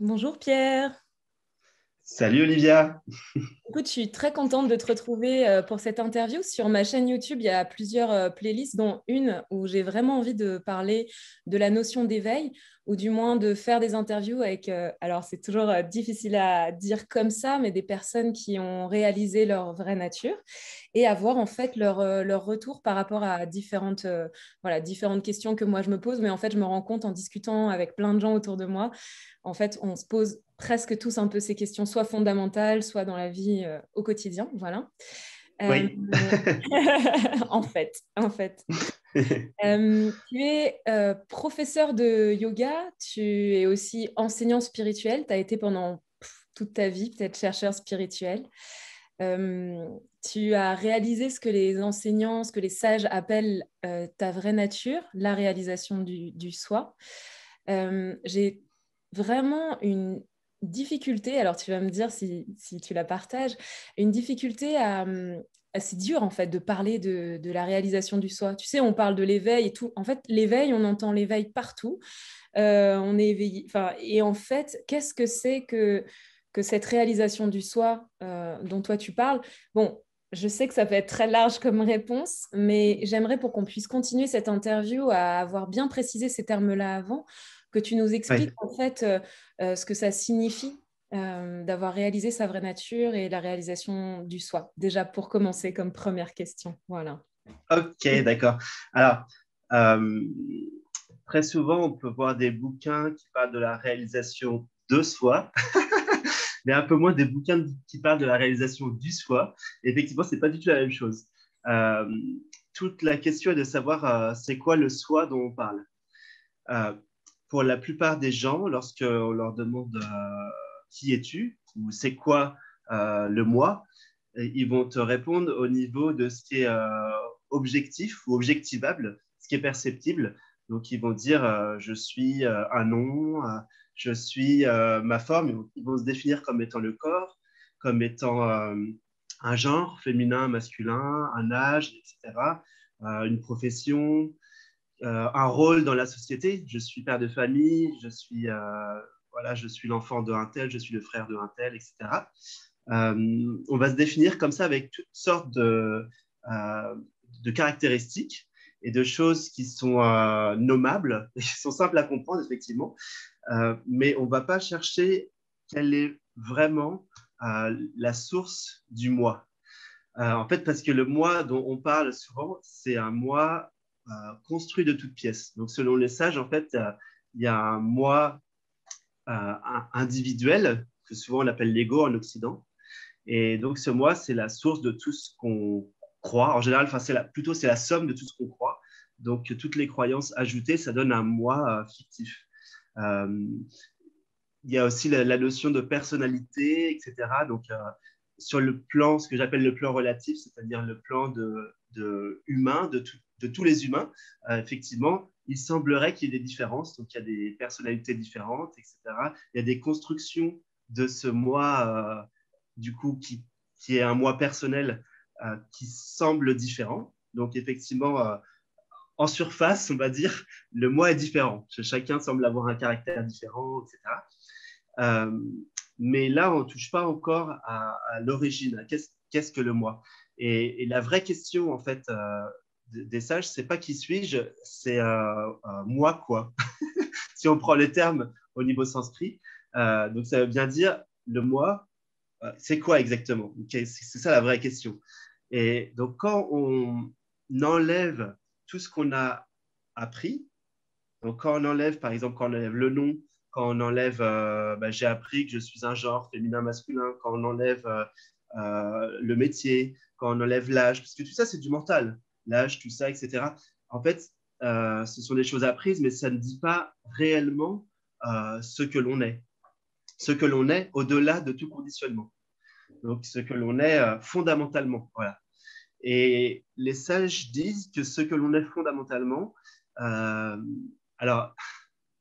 Bonjour Pierre. Salut Olivia. Écoute, je suis très contente de te retrouver euh, pour cette interview. Sur ma chaîne YouTube, il y a plusieurs euh, playlists, dont une où j'ai vraiment envie de parler de la notion d'éveil, ou du moins de faire des interviews avec, euh, alors c'est toujours difficile à dire comme ça, mais des personnes qui ont réalisé leur vraie nature et avoir en fait leur, leur retour par rapport à différentes, voilà, différentes questions que moi je me pose. Mais en fait, je me rends compte en discutant avec plein de gens autour de moi, en fait, on se pose presque tous un peu ces questions, soit fondamentales, soit dans la vie euh, au quotidien. Voilà. Oui. Euh, en fait, en fait. Euh, tu es professeur de yoga, tu es aussi enseignant spirituel, tu as été pendant toute ta vie peut-être chercheur spirituel. tu as réalisé ce que les enseignants, ce que les sages appellent ta vraie nature, la réalisation du, du soi. J'ai vraiment une difficulté, alors tu vas me dire si, tu la partages, une difficulté à, assez dure en fait de parler de, la réalisation du soi. Tu sais, on parle de l'éveil et tout. En fait, l'éveil, on entend l'éveil partout. Euh, on est éveillé. Enfin, et en fait, qu'est-ce que c'est que, que cette réalisation du soi euh, dont toi tu parles? Bon, je sais que ça peut être très large comme réponse, mais j'aimerais pour qu'on puisse continuer cette interview à avoir bien précisé ces termes-là avant que tu nous expliques en fait euh, ce que ça signifie euh, d'avoir réalisé sa vraie nature et la réalisation du soi. Déjà pour commencer comme première question. Voilà. Ok, d'accord. Alors, très souvent, on peut voir des bouquins qui parlent de la réalisation de soi. mais un peu moins des bouquins qui parlent de la réalisation du soi. effectivement, ce n'est pas du tout la même chose. toute la question est de savoir c'est quoi le soi dont on parle pour la plupart des gens, lorsqu'on leur demande euh, qui es-tu ou c'est quoi euh, le moi, ils vont te répondre au niveau de ce qui est euh, objectif ou objectivable, ce qui est perceptible. Donc, ils vont dire je suis un nom, je suis ma forme. Ils vont se définir comme étant le corps, comme étant un genre féminin, masculin, un âge, etc., une profession, euh, un rôle dans la société. Je suis père de famille, je suis, euh, voilà, je suis l'enfant de un tel, je suis le frère de un tel, etc. Euh, on va se définir comme ça avec toutes sortes de, de caractéristiques et de choses qui sont nommables, qui sont simples à comprendre, effectivement, mais on ne va pas chercher quelle est vraiment la source du moi. en fait, parce que le moi dont on parle souvent, c'est un moi euh, construit de toutes pièces. Donc, selon les sages, en fait, il y a un moi euh, individuel, que souvent on appelle l'ego en Occident. Et donc, ce moi, c'est la source de tout ce qu'on croit. En général, enfin, c'est la, plutôt c'est la somme de tout ce qu'on croit. Donc, toutes les croyances ajoutées, ça donne un moi euh, fictif. il y a aussi la, notion de personnalité, etc. Donc, sur le plan, ce que j'appelle le plan relatif, c'est-à-dire le plan de, de humain, de tous les humains, euh, effectivement, il semblerait qu'il y ait des différences. Donc, il y a des personnalités différentes, etc. Il y a des constructions de ce moi, euh, du coup, qui, est un moi personnel euh, qui semble différent. Donc, effectivement, en surface, on va dire, le moi est différent. Chacun semble avoir un caractère différent, etc. mais là, on ne touche pas encore à, l'origine. Qu'est-ce que le moi? Et, la vraie question, en fait, des sages, c'est pas qui suis-je, c'est euh, euh, moi quoi. si on prend les termes au niveau sanskrit, euh, donc ça veut bien dire le moi, c'est quoi exactement? C'est ça la vraie question. Et donc quand on enlève tout ce qu'on a appris, donc quand on enlève par exemple quand on enlève le nom, quand on enlève bah, j'ai appris que je suis un genre féminin masculin, quand on enlève le métier, quand on enlève l'âge, parce que tout ça c'est du mental l'âge, tout ça, etc. En fait, euh, ce sont des choses apprises, mais ça ne dit pas réellement euh, ce que l'on est. Ce que l'on est au-delà de tout conditionnement. Donc, ce que l'on est euh, fondamentalement. Voilà. Et les sages disent que ce que l'on est fondamentalement, alors,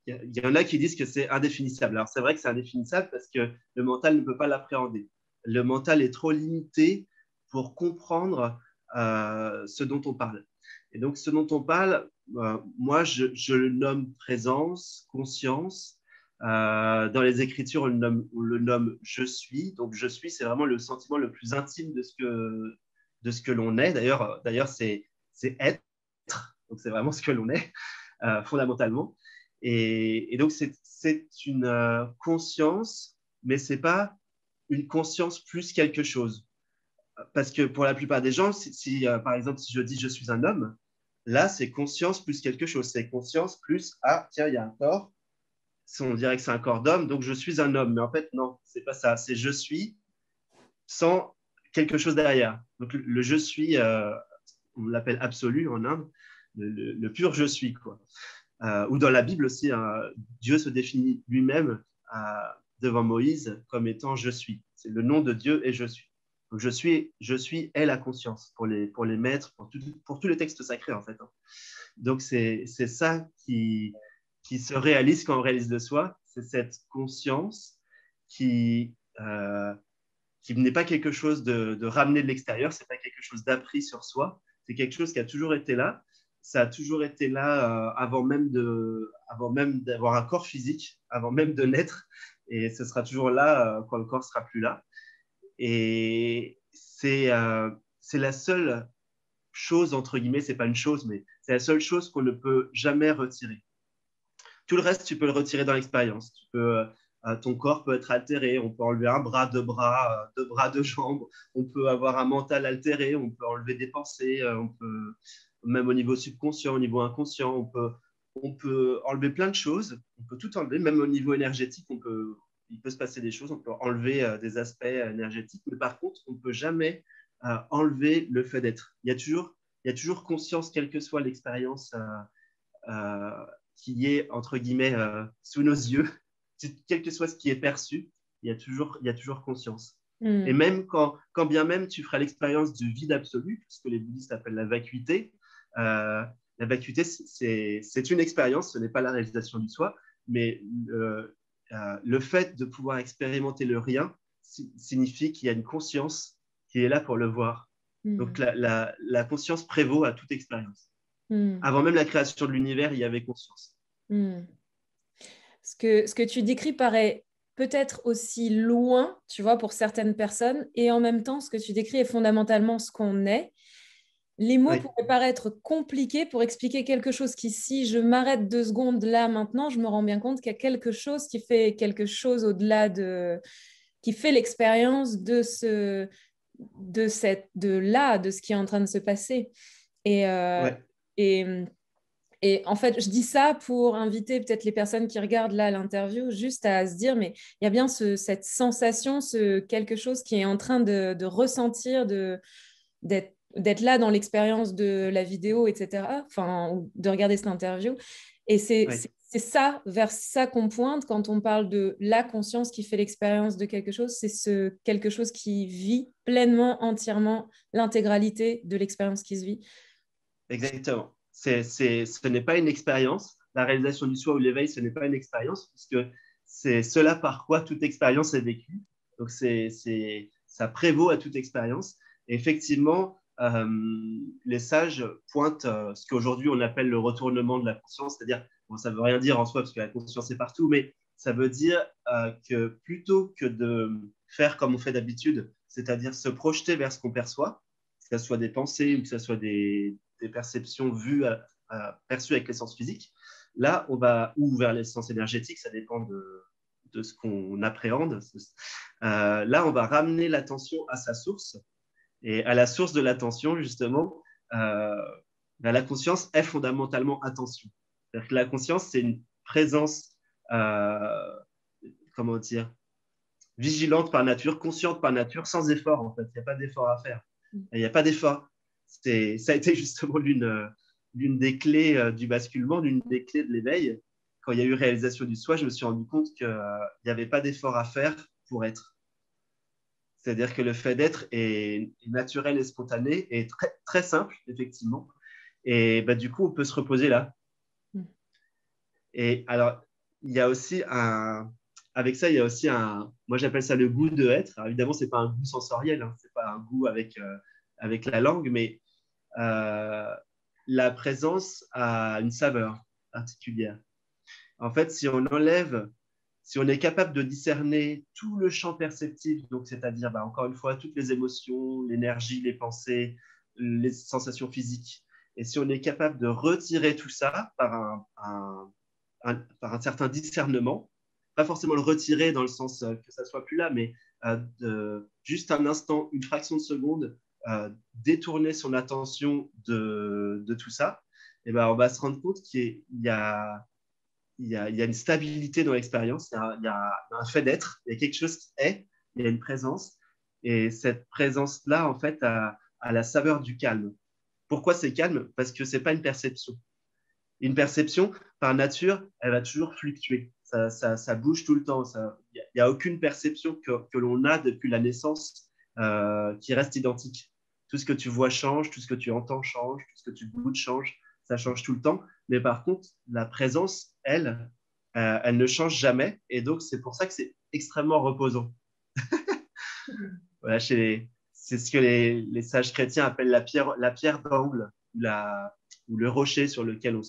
il y, en a qui disent que c'est indéfinissable. Alors, c'est vrai que c'est indéfinissable parce que le mental ne peut pas l'appréhender. Le mental est trop limité pour comprendre ce dont on parle. Et donc, ce dont on parle, euh, moi, je, le nomme présence, conscience, Euh, dans les Écritures, on le, nomme, je suis. Donc, je suis, c'est vraiment le sentiment le plus intime de ce que, de ce que l'on est. D'ailleurs, d'ailleurs c'est, être. Donc, c'est vraiment ce que l'on est, euh, fondamentalement. Et, donc, c'est, une euh, conscience, mais c'est pas une conscience plus quelque chose. Parce que pour la plupart des gens, si, si par exemple, si je dis je suis un homme, là, c'est conscience plus quelque chose. C'est conscience plus, ah, tiens, il y a un corps on dirait que c'est un corps d'homme, donc je suis un homme. Mais en fait, non, c'est pas ça. C'est je suis sans quelque chose derrière. Donc le, je suis, euh, on l'appelle absolu en Inde, le, pur je suis. Quoi. Euh, ou dans la Bible aussi, hein, Dieu se définit lui-même euh, devant Moïse comme étant je suis. C'est le nom de Dieu et je suis. Je suis, je suis est la conscience pour les, pour les maîtres, pour, pour tous les textes sacrés en fait. Hein. Donc c'est ça qui, qui se réalise quand on réalise de soi, c'est cette conscience qui, euh, qui n'est pas quelque chose de, de ramener de l'extérieur, c'est pas quelque chose d'appris sur soi, c'est quelque chose qui a toujours été là. Ça a toujours été là euh, avant même de, avant même d'avoir un corps physique, avant même de naître, et ce sera toujours là euh, quand le corps sera plus là. Et c'est c'est la seule chose entre guillemets, c'est pas une chose, mais c'est la seule chose qu'on ne peut jamais retirer. Tout le reste, tu peux le retirer dans l'expérience. Euh, ton corps peut être altéré, on peut enlever un bras, deux bras, euh, deux bras, deux jambes, on peut avoir un mental altéré, on peut enlever des pensées, euh, on peut, même au niveau subconscient, au niveau inconscient, on peut, on peut enlever plein de choses, on peut tout enlever, même au niveau énergétique, on peut, il peut se passer des choses, on peut enlever des aspects énergétiques, mais par contre, on ne peut jamais enlever le fait d'être. Il y a toujours, il y a toujours conscience, quelle que soit l'expérience qui est, entre guillemets, euh, sous nos yeux, quel que soit ce qui est perçu, il y a toujours, il y a toujours conscience. Hmm. Et même quand, quand bien même tu feras l'expérience du vide absolu, ce que les bouddhistes appellent la vacuité, euh, la vacuité, c'est une expérience, ce n'est pas la réalisation du soi, mais euh, le fait de pouvoir expérimenter le rien signifie qu'il y a une conscience qui est là pour le voir. Hmm. Donc la, la, la conscience prévaut à toute expérience. Hmm. Avant même la création de l'univers, il y avait conscience. Hmm. Ce, que, ce que tu décris paraît peut-être aussi loin, tu vois, pour certaines personnes, et en même temps, ce que tu décris est fondamentalement ce qu'on est. Les mots pourraient paraître compliqués pour expliquer quelque chose qui, si je m'arrête deux secondes là maintenant, je me rends bien compte qu'il y a quelque chose qui fait quelque chose au-delà de, qui fait l'expérience de ce, de cette, de là, de ce qui est en train de se passer. Et, euh, et, et en fait, je dis ça pour inviter peut-être les personnes qui regardent là l'interview juste à se dire, mais il y a bien cette sensation, ce quelque chose qui est en train de, ressentir, d'être là dans l'expérience de la vidéo, etc. Enfin, de regarder cette interview. Et c'est ça, vers ça qu'on pointe quand on parle de la conscience qui fait l'expérience de quelque chose. C'est ce quelque chose qui vit pleinement, entièrement l'intégralité de l'expérience qui se vit. Exactement. C'est, ce n'est pas une expérience. La réalisation du soi ou l'éveil, ce n'est pas une expérience, puisque c'est cela par quoi toute expérience est vécue. Donc, c'est, ça prévaut à toute expérience. Et effectivement, les sages pointent euh, ce qu'aujourd'hui on appelle le retournement de la conscience, c'est-à-dire, ça ne veut rien dire en soi, parce que la conscience est partout, mais ça veut dire euh, que plutôt que de faire comme on fait d'habitude, c'est-à-dire se projeter vers ce qu'on perçoit, que ce soit des pensées ou que ce soit des, perceptions vues, perçues avec les sens physiques. Là, on va, ou vers les sens énergétiques, ça dépend de, ce qu'on appréhende. Euh, là, on va ramener l'attention à sa source. Et à la source de l'attention, justement, euh, ben, la conscience est fondamentalement attention. C'est-à-dire que la conscience, c'est une présence, euh, comment dire, vigilante par nature, consciente par nature, sans effort, en fait. Il n'y a pas d'effort à faire. Mm. Il n'y a pas d'effort ça a été justement l'une des clés euh, du basculement, l'une des clés de l'éveil. Quand il y a eu réalisation du soi, je me suis rendu compte qu'il n'y avait pas d'effort à faire pour être. C'est-à-dire que le fait d'être est, naturel et spontané et très, très simple, effectivement. Et bah, du coup, on peut se reposer là. Mm. Et alors, il y a aussi un. Avec ça, il y a aussi un. Moi, j'appelle ça le goût de être. évidemment, ce n'est pas un goût sensoriel, hein. ce n'est pas un goût avec. Euh, avec la langue, mais euh, la présence a une saveur particulière. En fait, si on enlève si on est capable de discerner tout le champ perceptif, donc c'est-à-dire bah, encore une fois toutes les émotions, l'énergie, les pensées, les sensations physiques, et si on est capable de retirer tout ça par un, certain discernement, pas forcément le retirer dans le sens euh, que ça soit plus là, mais euh, juste un instant, une fraction de seconde, euh, détourner son attention de, de tout ça, et ben on va se rendre compte qu'il y a, il y, a, une stabilité dans l'expérience, il, y a un fait d'être, il y a quelque chose qui est, il y a une présence, et cette présence-là, en fait, a, la saveur du calme. Pourquoi c'est calme? Parce que ce n'est pas une perception. Une perception, par nature, elle va toujours fluctuer. Ça, bouge tout le temps. Il n'y a, aucune perception que, que l'on a depuis la naissance euh, qui reste identique. Tout ce que tu vois change, tout ce que tu entends change, tout ce que tu goûtes change, ça change tout le temps. Mais par contre, la présence, elle, euh, elle ne change jamais. Et donc, c'est pour ça que c'est extrêmement reposant. voilà, c'est ce que les, les, sages chrétiens appellent la pierre, la pierre d'angle, ou le rocher sur lequel on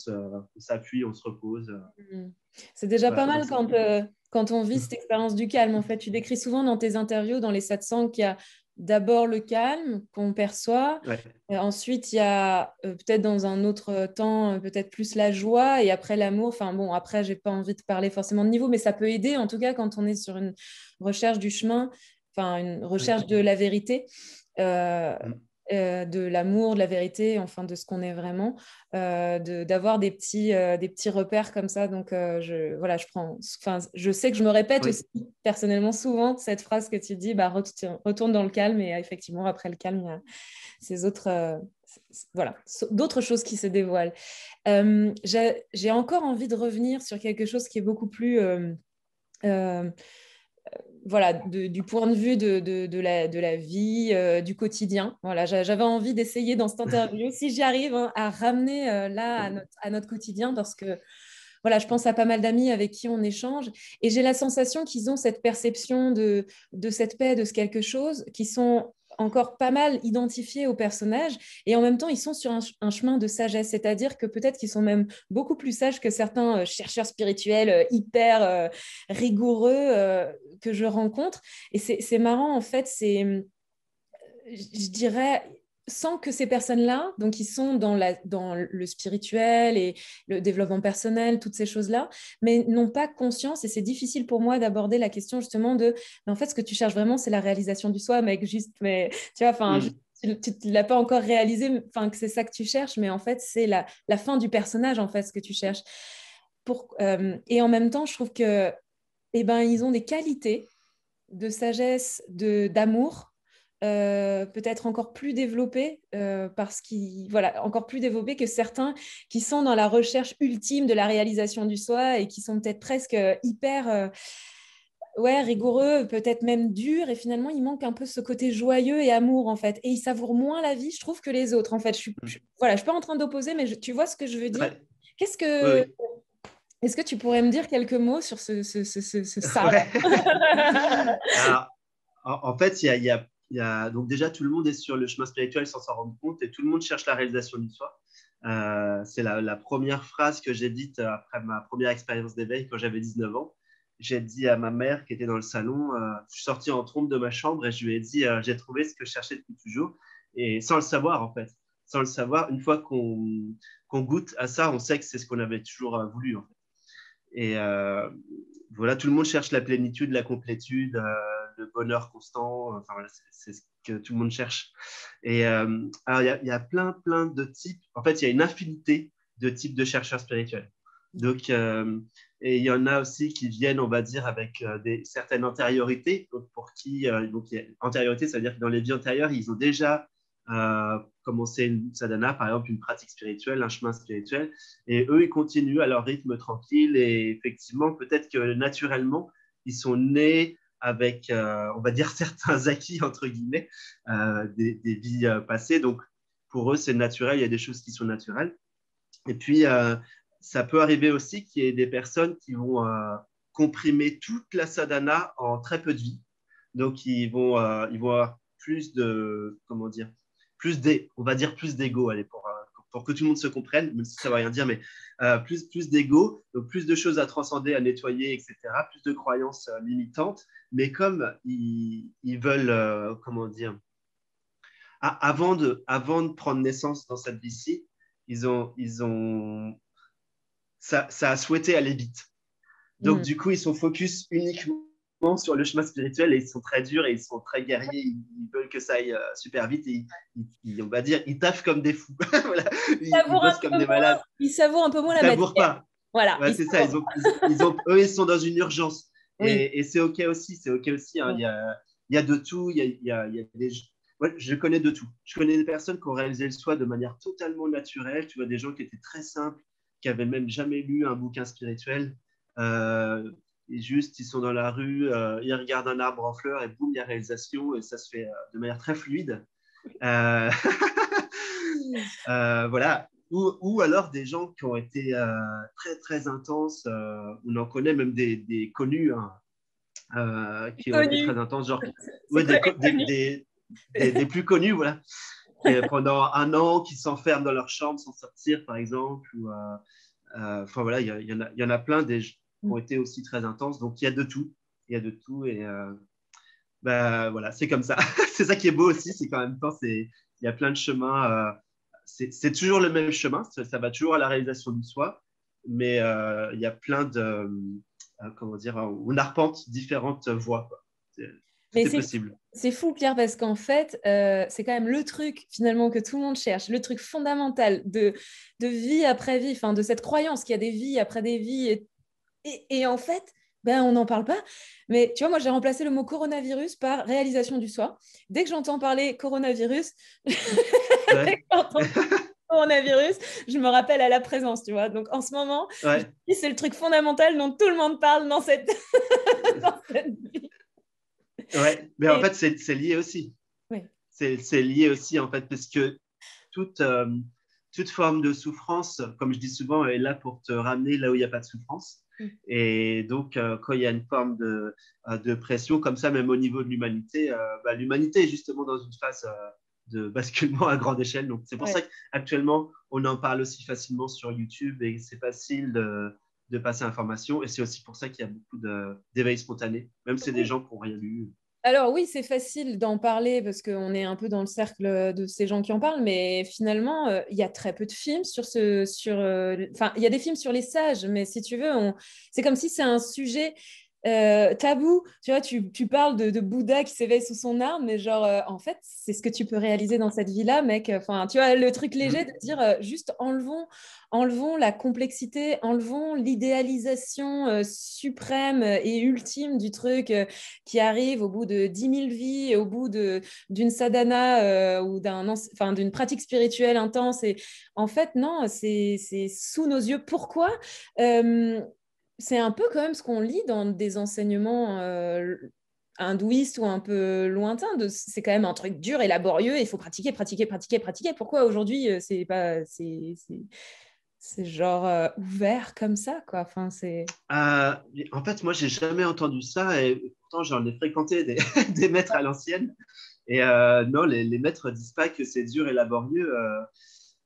s'appuie, on, se repose. Mm. C'est déjà pas mal quand, euh, quand on vit cette expérience du calme. En fait, tu décris souvent dans tes interviews, dans les 700, qu'il y a d'abord le calme qu'on perçoit. ensuite, il y a euh, peut-être dans un autre temps, euh, peut-être plus la joie et après l'amour. Enfin bon, après, j'ai pas envie de parler forcément de niveau, mais ça peut aider en tout cas quand on est sur une recherche du chemin, enfin une recherche de la vérité. Euh, mm. Euh, de l'amour, de la vérité, enfin de ce qu'on est vraiment, euh, d'avoir des petits, euh, des petits repères comme ça. Donc je, voilà, je prends, enfin, je sais que je me répète aussi personnellement souvent cette phrase que tu dis, bah, retourne, dans le calme et effectivement après le calme, il y a ces autres, voilà, d'autres choses qui se dévoilent. J'ai encore envie de revenir sur quelque chose qui est beaucoup plus voilà, du point de vue de, de, la, de la, vie, euh, du quotidien. Voilà, j'avais envie d'essayer dans cette interview, si j'y arrive, hein, à ramener euh, là à notre, à notre, quotidien, parce que voilà, je pense à pas mal d'amis avec qui on échange, et j'ai la sensation qu'ils ont cette perception de, de cette paix, de ce quelque chose, qui sont encore pas mal identifiés au personnage et en même temps ils sont sur un, chemin de sagesse, c'est-à-dire que peut-être qu'ils sont même beaucoup plus sages que certains euh, chercheurs spirituels euh, hyper euh, rigoureux que je rencontre. Et c'est marrant en fait, c'est, je dirais, sans que ces personnes-là, donc qui sont dans, la, dans le spirituel et le développement personnel, toutes ces choses-là, mais n'ont pas conscience, et c'est difficile pour moi d'aborder la question justement de, mais en fait, ce que tu cherches vraiment, c'est la réalisation du soi, mec, juste, mais tu vois, enfin, mm. tu ne l'as pas encore réalisé, enfin, que c'est ça que tu cherches, mais en fait, c'est la, la, fin du personnage, en fait, ce que tu cherches. Pour, euh, et en même temps, je trouve que, eh ben, ils ont des qualités de sagesse, de d'amour, euh, peut-être encore plus développé euh, parce voilà encore plus développé que certains qui sont dans la recherche ultime de la réalisation du soi et qui sont peut-être presque hyper euh, ouais rigoureux peut-être même durs. Et finalement il manque un peu ce côté joyeux et amour en fait. Et ils savourent moins la vie je trouve que les autres en fait. Je suis, mm. voilà je suis pas en train d'opposer mais tu vois ce que je veux dire? Qu'est-ce que Est-ce que tu pourrais me dire quelques mots sur ce, ce, ce, ça? En, fait, il y a donc déjà, tout le monde est sur le chemin spirituel sans s'en rendre compte et tout le monde cherche la réalisation du soi. Euh, c'est la, première phrase que j'ai dite après ma première expérience d'éveil quand j'avais 19 ans. J'ai dit à ma mère qui était dans le salon, euh, je suis sorti en trompe de ma chambre et je lui ai dit, euh, j'ai trouvé ce que je cherchais depuis toujours. Et sans le savoir, en fait. Sans le savoir, une fois qu'on goûte à ça, on sait que c'est ce qu'on avait toujours voulu. Et voilà, tout le monde cherche la plénitude, la complétude le bonheur constant. Enfin, c'est ce que tout le monde cherche. Et euh, alors, il y, a plein, plein de types. En fait, il y a une infinité de types de chercheurs spirituels. Donc, euh, et il y en a aussi qui viennent, on va dire, avec euh, des, certaines antériorités. Donc, pour qui, antériorité, ça veut dire que dans les vies antérieures, ils ont déjà commencé une sadhana, par exemple, une pratique spirituelle, un chemin spirituel. Et eux, ils continuent à leur rythme tranquille. Et effectivement, peut-être que naturellement, ils sont nés avec, euh, on va dire, certains acquis, entre guillemets, euh, des, vies euh, passées. Donc, pour eux, c'est naturel, il y a des choses qui sont naturelles. Et puis, ça peut arriver aussi qu'il y ait des personnes qui vont comprimer toute la sadhana en très peu de vie. Donc, ils vont, ils vont avoir plus de, comment dire, plus on va dire plus d'ego, allez, pour, pour que tout le monde se comprenne, même si ça ne veut rien dire, mais euh, plus, plus d'ego, donc plus de choses à transcender, à nettoyer, etc., plus de croyances euh, limitantes. Mais comme ils, ils veulent, euh, comment dire, avant, de, avant de prendre naissance dans cette vie-ci, ils ont, ils ont, ça, ça a souhaité aller vite. Donc, mm. du coup, ils sont focus uniquement sur le chemin spirituel et ils sont très durs et ils sont très guerriers. Ils, veulent que ça aille euh, super vite et ils, on va dire, ils taffent comme des fous. voilà. Ils, ils comme des malades. Ils savourent un peu moins la matière. Ils savourent pas. Voilà. c'est ça. Ils ont, ils ont, eux, ils sont dans une urgence. Et, c'est OK aussi. C'est OK aussi. Hein. Il, y a, il y a de tout. Il y a, il y a, il y a des... je connais de tout. Je connais des personnes qui ont réalisé le soi de manière totalement naturelle. Tu vois, des gens qui étaient très simples, qui avaient même jamais lu un bouquin spirituel. Euh, et juste, ils sont dans la rue, euh, ils regardent un arbre en fleurs et boum, il y a réalisation et ça se fait euh, de manière très fluide. Euh, voilà. Ou, ou, alors des gens qui ont été très, très intenses. on en connaît même des, des connus hein, qui ont été très intenses, genre ouais, des, des, des, plus connus, voilà. pendant un an, qui s'enferment dans leur chambre sans sortir, par exemple. Ou, enfin voilà, il y, y, y, en a plein des ont mm. été aussi très intenses. Donc il y a de tout. Il y a de tout. Et euh, bah, voilà, c'est comme ça. c'est ça qui est beau aussi, c'est qu'en même temps, il y a plein de chemins. Euh, c'est toujours le même chemin, ça, va toujours à la réalisation du soi, mais euh, il y a plein de. comment dire On arpente différentes voies. C'est possible. C'est fou, Pierre, parce qu'en fait, c'est quand même le truc finalement que tout le monde cherche, le truc fondamental de, de vie après vie, enfin de cette croyance qu'il y a des vies après des vies et et, en fait, ben, on n'en parle pas. Mais tu vois, moi, j'ai remplacé le mot coronavirus par réalisation du soi. Dès que j'entends parler coronavirus, coronavirus, je me rappelle à la présence, tu vois. Donc, en ce moment, c'est le truc fondamental dont tout le monde parle dans cette, vie. Ouais, mais en fait, c'est lié aussi. Oui. C'est lié aussi, en fait, parce que toute, euh, toute forme de souffrance, comme je dis souvent, est là pour te ramener là où il n'y a pas de souffrance. Mm. Et donc, euh, quand il y a une forme de, euh, de, pression comme ça, même au niveau de l'humanité, euh, bah, l'humanité est justement dans une phase de basculement à grande échelle. Donc, c'est pour ça qu'actuellement, on en parle aussi facilement sur YouTube et c'est facile de, de passer l'information. Et c'est aussi pour ça qu'il y a beaucoup d'éveil spontané, même si c'est des gens qui n'ont rien lu. Alors oui, c'est facile d'en parler parce qu'on est un peu dans le cercle de ces gens qui en parlent, mais finalement, euh, il y a très peu de films sur ce... Sur, euh, enfin, il y a des films sur les sages, mais si tu veux, c'est comme si c'est un sujet euh, tabou, tu vois, tu, tu parles de, de, Bouddha qui s'éveille sous son arme, mais genre, euh, en fait, c'est ce que tu peux réaliser dans cette vie-là, mec. Enfin, tu vois, le truc léger de dire euh, juste enlevons, enlevons la complexité, enlevons l'idéalisation suprême et ultime du truc qui arrive au bout de 10 000 vies, au bout d'une sadhana ou d'une pratique spirituelle intense. Et en fait, non, c'est sous nos yeux. Pourquoi? C'est un peu quand même ce qu'on lit dans des enseignements euh, hindouistes ou un peu lointains. C'est quand même un truc dur et laborieux. Il faut pratiquer, pratiquer, pratiquer, pratiquer. Pourquoi aujourd'hui euh, c'est pas c'est genre euh, ouvert comme ça quoi? Enfin c'est en fait moi j'ai jamais entendu ça et pourtant j'en ai fréquenté des, des maîtres à l'ancienne et non les, les, maîtres disent pas que c'est dur et laborieux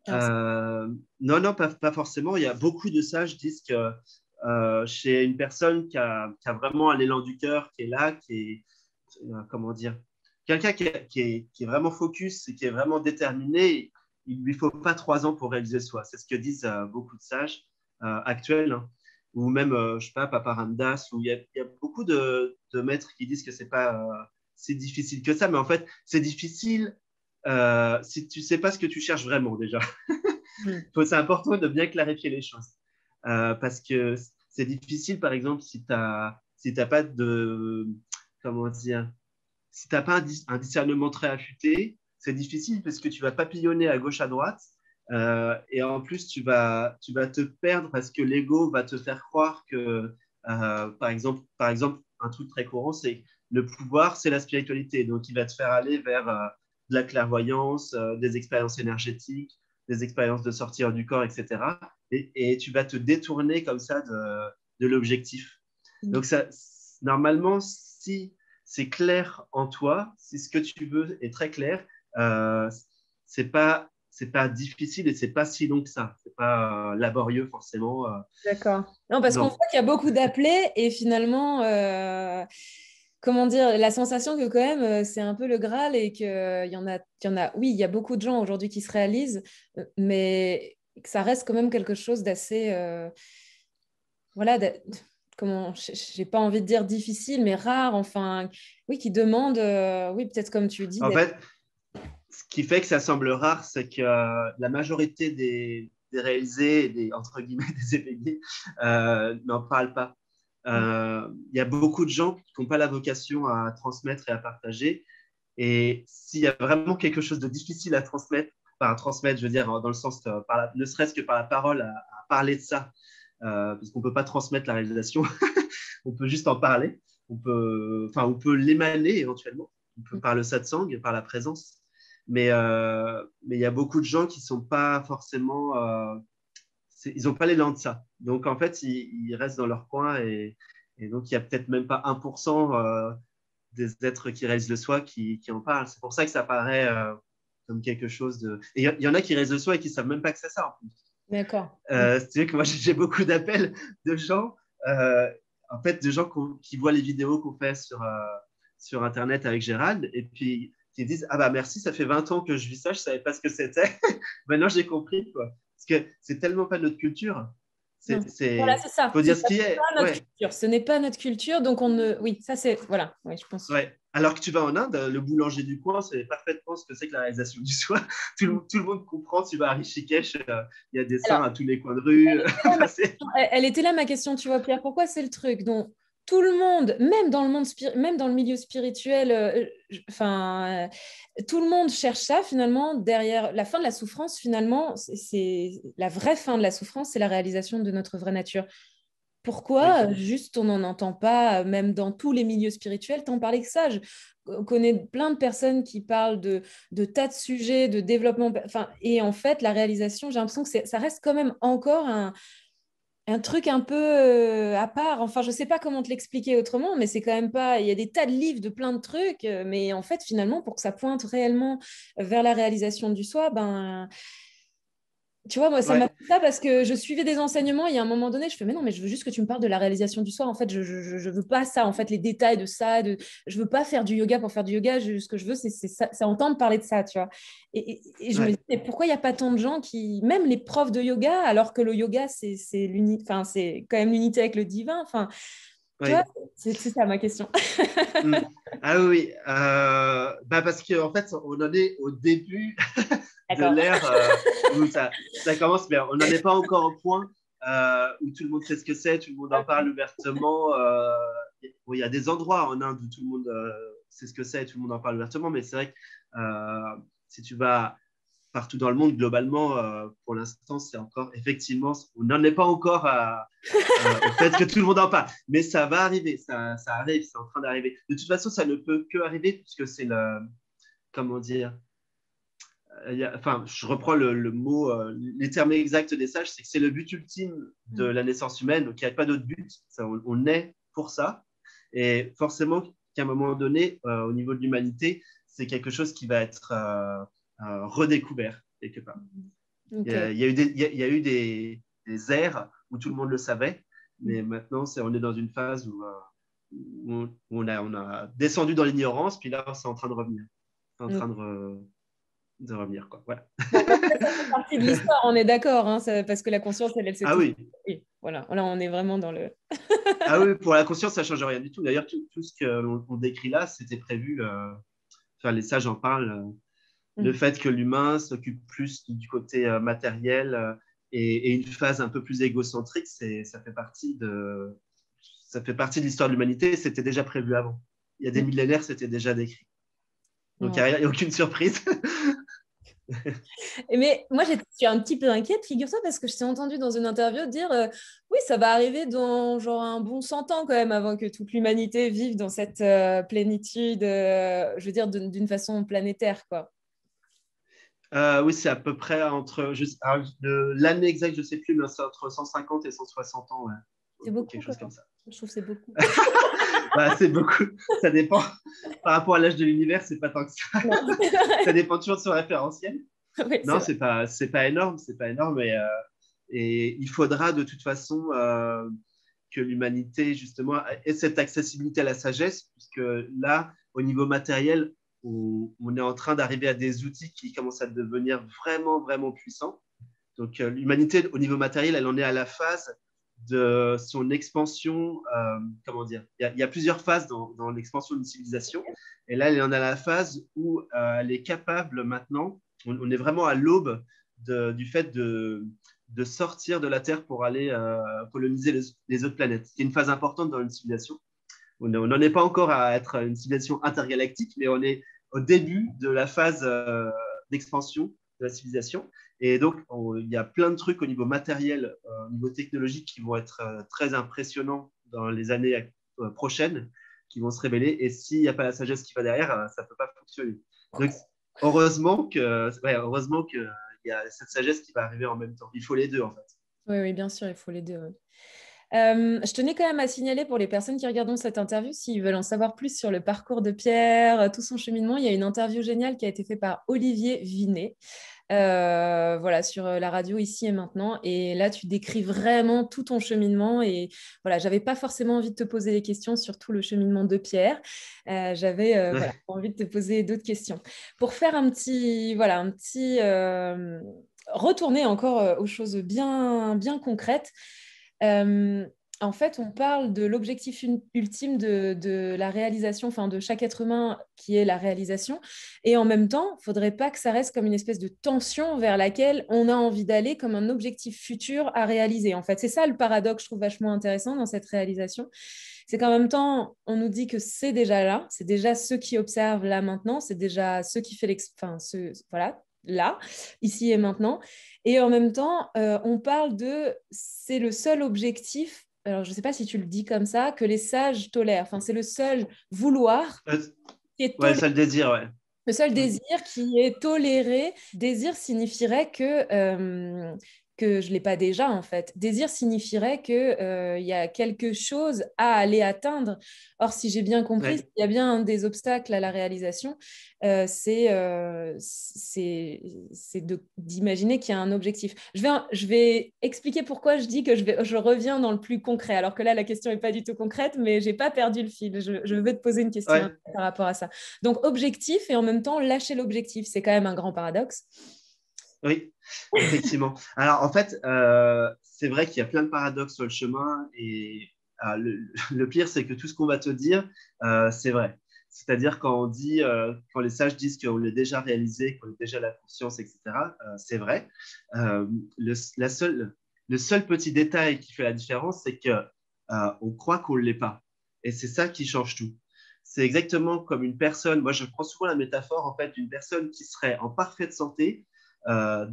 ah, non non pas, pas, forcément il y a beaucoup de sages disent que euh, chez une personne qui a, vraiment un élan du cœur, qui est là, qui est, euh, comment dire, quelqu'un qui, est, vraiment focus et qui est vraiment déterminé, il ne lui faut pas trois ans pour réaliser soi. C'est ce que disent euh, beaucoup de sages actuels, hein. ou même, je ne sais pas, Papa Ramdas, où il y, a, beaucoup de, maîtres qui disent que c'est pas si difficile que ça, mais en fait, c'est difficile si tu ne sais pas ce que tu cherches vraiment déjà. C'est important de bien clarifier les choses. Euh, parce que c'est difficile, par exemple, si tu n'as si pas de. Comment dire Si pas un, discernement très affûté, c'est difficile parce que tu vas papillonner à gauche, à droite. Euh, et en plus, tu vas, tu vas te perdre parce que l'ego va te faire croire que, euh, par, exemple, par exemple, un truc très courant, c'est le pouvoir, c'est la spiritualité. Donc, il va te faire aller vers de la clairvoyance, des expériences énergétiques, des expériences de sortir du corps, etc et, tu vas te détourner comme ça de, de l'objectif. Mm. Donc, ça, normalement, si c'est clair en toi, si ce que tu veux est très clair, euh, c'est pas c'est pas difficile et c'est pas si long que ça. C'est pas laborieux forcément. D'accord. Non, parce qu'on voit qu'il y a beaucoup d'appelés et finalement, comment dire, la sensation que quand même c'est un peu le Graal et qu'il y en a, y en a. Oui, il y a beaucoup de gens aujourd'hui qui se réalisent, mais que ça reste quand même quelque chose d'assez, voilà, comment, j'ai pas envie de dire difficile, mais rare, enfin, oui, qui demande, euh, oui, peut-être comme tu dis. En fait, ce qui fait que ça semble rare, c'est que euh, la majorité des, des, réalisés, des, entre guillemets, des éveillés, euh, n'en parlent pas. Il y a beaucoup de gens qui n'ont pas la vocation à transmettre et à partager. Et s'il y a vraiment quelque chose de difficile à transmettre, transmettre, je veux dire, dans le sens, par ne serait-ce que par la parole, à, à parler de ça, euh, parce qu'on ne peut pas transmettre la réalisation, on peut juste en parler, on peut, enfin, on peut l'émaner éventuellement, on peut par le satsang, par la présence. Mais euh, mais il y a beaucoup de gens qui ne sont pas forcément, euh, ils n'ont pas l'élan de ça. Donc en fait, ils, restent dans leur coin et, et donc il n'y a peut-être même pas 1% des êtres qui réalisent le soi qui, qui en parlent. C'est pour ça que ça paraît comme quelque chose de. Et il y, en a qui réalisent le soi et qui ne savent même pas que c'est ça en plus. D'accord. Euh, c'est que moi, j'ai beaucoup d'appels de gens, euh, en fait, de gens qui voient les vidéos qu'on fait sur, euh, sur Internet avec Gérald et puis qui disent Ah bah merci, ça fait 20 ans que je vis ça, je ne savais pas ce que c'était. Maintenant, j'ai compris. Quoi. Parce que c'est tellement pas notre culture. C'est, voilà, c'est ça. Faut dire ce qui est. Ce n'est pas notre culture, donc on ne. Oui, ça c'est. Voilà, ouais, je pense. Ouais. Alors que tu vas en Inde, le boulanger du coin sait parfaitement ce que c'est que la réalisation du soi. Tout le, tout le monde comprend. Tu vas à Rishikesh, euh, il y a des seins à tous les coins de rue. Elle était, là, ma question, tu vois, Pierre. Pourquoi c'est le truc dont tout le monde, même dans le monde, même dans le milieu spirituel, euh, enfin, euh, tout le monde cherche ça finalement. Derrière la fin de la souffrance, finalement, c'est la vraie fin de la souffrance, c'est la réalisation de notre vraie nature. Pourquoi juste on n'en entend pas, même dans tous les milieux spirituels, tant parler que ça? Je connais plein de personnes qui parlent de, de tas de sujets, de développement. Enfin, et en fait, la réalisation, j'ai l'impression que ça reste quand même encore un, un truc un peu euh, à part. Enfin, je ne sais pas comment te l'expliquer autrement, mais c'est quand même pas. Il y a des tas de livres de plein de trucs, euh, mais en fait, finalement, pour que ça pointe réellement vers la réalisation du soi, ben tu vois, moi, ça m'a fait ça parce que je suivais des enseignements et à un moment donné, je fais, mais non, mais je veux juste que tu me parles de la réalisation du soir. En fait, je, je, je veux pas ça, en fait, les détails de ça. De... Je veux pas faire du yoga pour faire du yoga. ce que je veux, c'est ça, entendre parler de ça, tu vois. Et, et, je me dis, mais pourquoi il n'y a pas tant de gens qui, même les profs de yoga, alors que le yoga, c'est quand même l'unité avec le divin. Enfin, c'est ça ma question. Mm. ah oui, euh, bah parce qu'en en fait, on en est au début de l'ère euh, où ça, ça, commence, mais on n'en est pas encore au point euh, où tout le monde sait ce que c'est, tout le monde en parle ouvertement. il y a des endroits en Inde où tout le monde sait ce que c'est, tout le monde en parle ouvertement, mais c'est vrai que si tu vas partout dans le monde, globalement, euh, pour l'instant, c'est encore, effectivement, on n'en est pas encore à, au fait que tout le monde en parle. Mais ça va arriver, ça, ça arrive, c'est en train d'arriver. De toute façon, ça ne peut que arriver puisque c'est le, comment dire, euh, enfin, je reprends le, mot, euh, les termes exacts des sages, c'est que c'est le but ultime de la naissance humaine, donc il n'y a pas d'autre but, ça, on, est pour ça. Et forcément, qu'à un moment donné, au niveau de l'humanité, c'est quelque chose qui va être redécouvert quelque part. Il, y a, eu des, il y a eu des, des, ères où tout le monde le savait, mais maintenant, c'est on est dans une phase où, euh, on, a, on a descendu dans l'ignorance, puis là, c'est en train de revenir. C'est en train de, de revenir. Quoi. Voilà. c'est partie de l'histoire, on est d'accord, hein, parce que la conscience, elle, elle Ah oui. Voilà, là, on est vraiment dans le. ah oui, pour la conscience, ça ne change rien du tout. D'ailleurs, tout, tout, ce qu'on décrit là, c'était prévu. Euh... Enfin, les sages en parlent. Euh, le mm. fait que l'humain s'occupe plus du côté euh, matériel euh, et, une phase un peu plus égocentrique, ça fait partie de ça fait partie de l'histoire de l'humanité. C'était déjà prévu avant. Il y a des mm. millénaires, c'était déjà décrit. Donc il n'y a, aucune surprise. Mais moi, je suis un petit peu inquiète, figure-toi, parce que je t'ai entendu dans une interview dire euh, oui, ça va arriver dans genre un bon 100 ans quand même avant que toute l'humanité vive dans cette plénitude, je veux dire, d'une façon planétaire, quoi. Euh, oui, c'est à peu près entre. L'année exacte, je ne sais plus, mais c'est entre 150 et 160 ans. Ouais. C'est beaucoup. Quelque chose comme ça. Je trouve que c'est beaucoup. bah, c'est beaucoup. Ça dépend. Par rapport à l'âge de l'univers, c'est pas tant que ça. ça dépend toujours de son référentiel. non, c'est pas, c'est pas énorme, c'est pas énorme. Et, et, il faudra de toute façon que l'humanité, justement, ait cette accessibilité à la sagesse, puisque là, au niveau matériel, on, on est en train d'arriver à des outils qui commencent à devenir vraiment, vraiment puissants. Donc, l'humanité, au niveau matériel, elle en est à la phase de son expansion. Euh, comment dire il y, a, plusieurs phases dans, l'expansion d'une civilisation. Et là, elle en est à la phase où euh, elle est capable maintenant, on, est vraiment à l'aube du fait de, sortir de la Terre pour aller euh, coloniser les, autres planètes. C'est une phase importante dans une civilisation. On n'en est pas encore à être une civilisation intergalactique, mais on est au début de la phase d'expansion de la civilisation. Et donc, il y a plein de trucs au niveau matériel, euh, au niveau technologique qui vont être euh, très impressionnants dans les années euh, prochaines, qui vont se révéler. Et s'il n'y a pas la sagesse qui va derrière, ça ne peut pas fonctionner. Donc, heureusement que, ouais, heureusement qu'il y a cette sagesse qui va arriver en même temps. Il faut les deux, en fait. Oui, oui, bien sûr, il faut les deux. Je tenais quand même à signaler pour les personnes qui regardent cette interview, s'ils veulent en savoir plus sur le parcours de Pierre, tout son cheminement, il y a une interview géniale qui a été faite par Olivier Vinet. Euh, voilà, sur euh, la radio ici et maintenant. Et là, tu décris vraiment tout ton cheminement. Et voilà, j'avais pas forcément envie de te poser des questions sur tout le cheminement de Pierre. Euh, j'avais envie de te poser d'autres questions. Pour faire un petit, voilà, un petit retourner encore aux choses bien, bien concrètes en fait, on parle de l'objectif ultime de, la réalisation, enfin de chaque être humain qui est la réalisation. Et en même temps, il faudrait pas que ça reste comme une espèce de tension vers laquelle on a envie d'aller comme un objectif futur à réaliser. En fait, c'est ça le paradoxe, je trouve vachement intéressant dans cette réalisation. C'est qu'en même temps, on nous dit que c'est déjà là, c'est déjà ceux qui observent là maintenant, c'est déjà ceux qui fait l'expérience, voilà, là, ici et maintenant. Et en même temps, euh, on parle de c'est le seul objectif alors je ne sais pas si tu le dis comme ça, que les sages tolèrent. Enfin, c'est le seul vouloir. qui est ouais, le seul désir, ouais. Le seul désir qui est toléré. Désir signifierait que euh, que je ne l'ai pas déjà en fait. Désir signifierait qu'il euh, y a quelque chose à aller atteindre. Or, si j'ai bien compris, il y a bien des obstacles à la réalisation, euh, euh, c'est d'imaginer qu'il y a un objectif. Je vais, je vais expliquer pourquoi je dis que je, vais, je reviens dans le plus concret, alors que là, la question n'est pas du tout concrète, mais je n'ai pas perdu le fil. Je, je, veux te poser une question par rapport à ça. Donc, objectif et en même temps, lâcher l'objectif, c'est quand même un grand paradoxe. Oui, effectivement. Alors, en fait, euh, c'est vrai qu'il y a plein de paradoxes sur le chemin et euh, le, pire, c'est que tout ce qu'on va te dire, euh, c'est vrai. C'est-à-dire quand on dit, quand les sages disent qu'on l'a déjà réalisé, qu'on a déjà la conscience, etc., c'est vrai. Le, la seule, le seul petit détail qui fait la différence, c'est que on croit qu'on ne l'est pas. Et c'est ça qui change tout. C'est exactement comme une personne, moi je prends souvent la métaphore en fait d'une personne qui serait en parfaite santé, euh,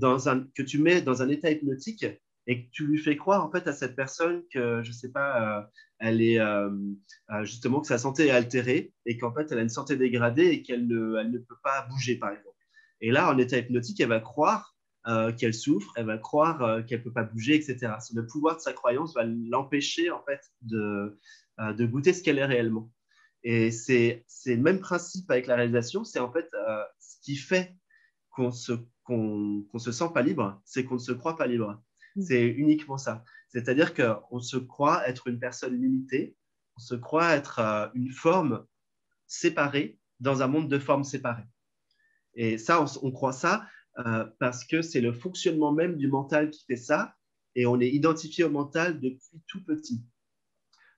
que tu mets dans un état hypnotique et que tu lui fais croire en fait à cette personne que je sais pas, euh, elle est euh, justement que sa santé est altérée et qu'en fait elle a une santé dégradée et qu'elle ne, elle ne peut pas bouger par exemple. Et là, en état hypnotique, elle va croire qu'elle souffre, elle va croire qu'elle peut pas bouger, etc. Le pouvoir de sa croyance va l'empêcher en fait de, de goûter ce qu'elle est réellement. Et c'est le même principe avec la réalisation, c'est en fait ce qui fait qu'on se qu'on ne se sent pas libre, c'est qu'on ne se croit pas libre. Mm. C'est uniquement ça. C'est-à-dire qu'on se croit être une personne limitée, on se croit être euh, une forme séparée dans un monde de formes séparées. Et ça, on, croit ça euh, parce que c'est le fonctionnement même du mental qui fait ça, et on est identifié au mental depuis tout petit.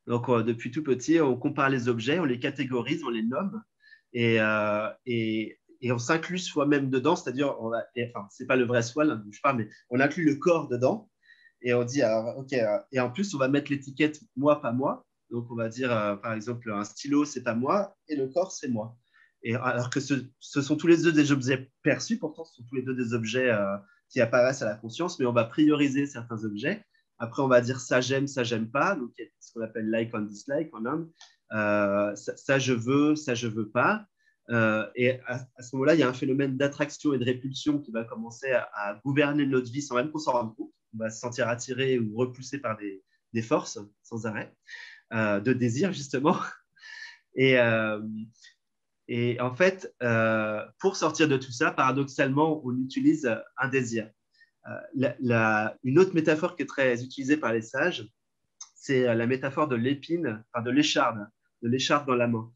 Donc, euh, depuis tout petit, on compare les objets, on les catégorise, on les nomme, et, et et on s'inclut soi-même dedans, c'est-à-dire, enfin, c'est pas le vrai soi, là, je parle, mais on inclut le corps dedans, et on dit, ok, euh, et en plus, on va mettre l'étiquette moi, pas moi. Donc, on va dire, euh, par exemple, un stylo, c'est pas moi, et le corps, c'est moi. Et alors que ce, sont tous les deux des objets perçus, pourtant, ce sont tous les deux des objets euh, qui apparaissent à la conscience, mais on va prioriser certains objets. Après, on va dire ça j'aime, ça j'aime pas. Donc, a ce qu'on appelle like and dislike en Inde. ça, ça, je veux, ça je veux pas. Euh, et à, ce moment-là, il y a un phénomène d'attraction et de répulsion qui va commencer à, gouverner notre vie sans même qu'on s'en rende compte. On va se sentir attiré ou repoussé par des, forces sans arrêt, euh, de désir justement. Et, euh, Et en fait, pour sortir de tout ça, paradoxalement, on utilise un désir. Une autre métaphore qui est très utilisée par les sages, c'est la métaphore de l'épine, enfin de l'écharde, de l'écharde dans la main.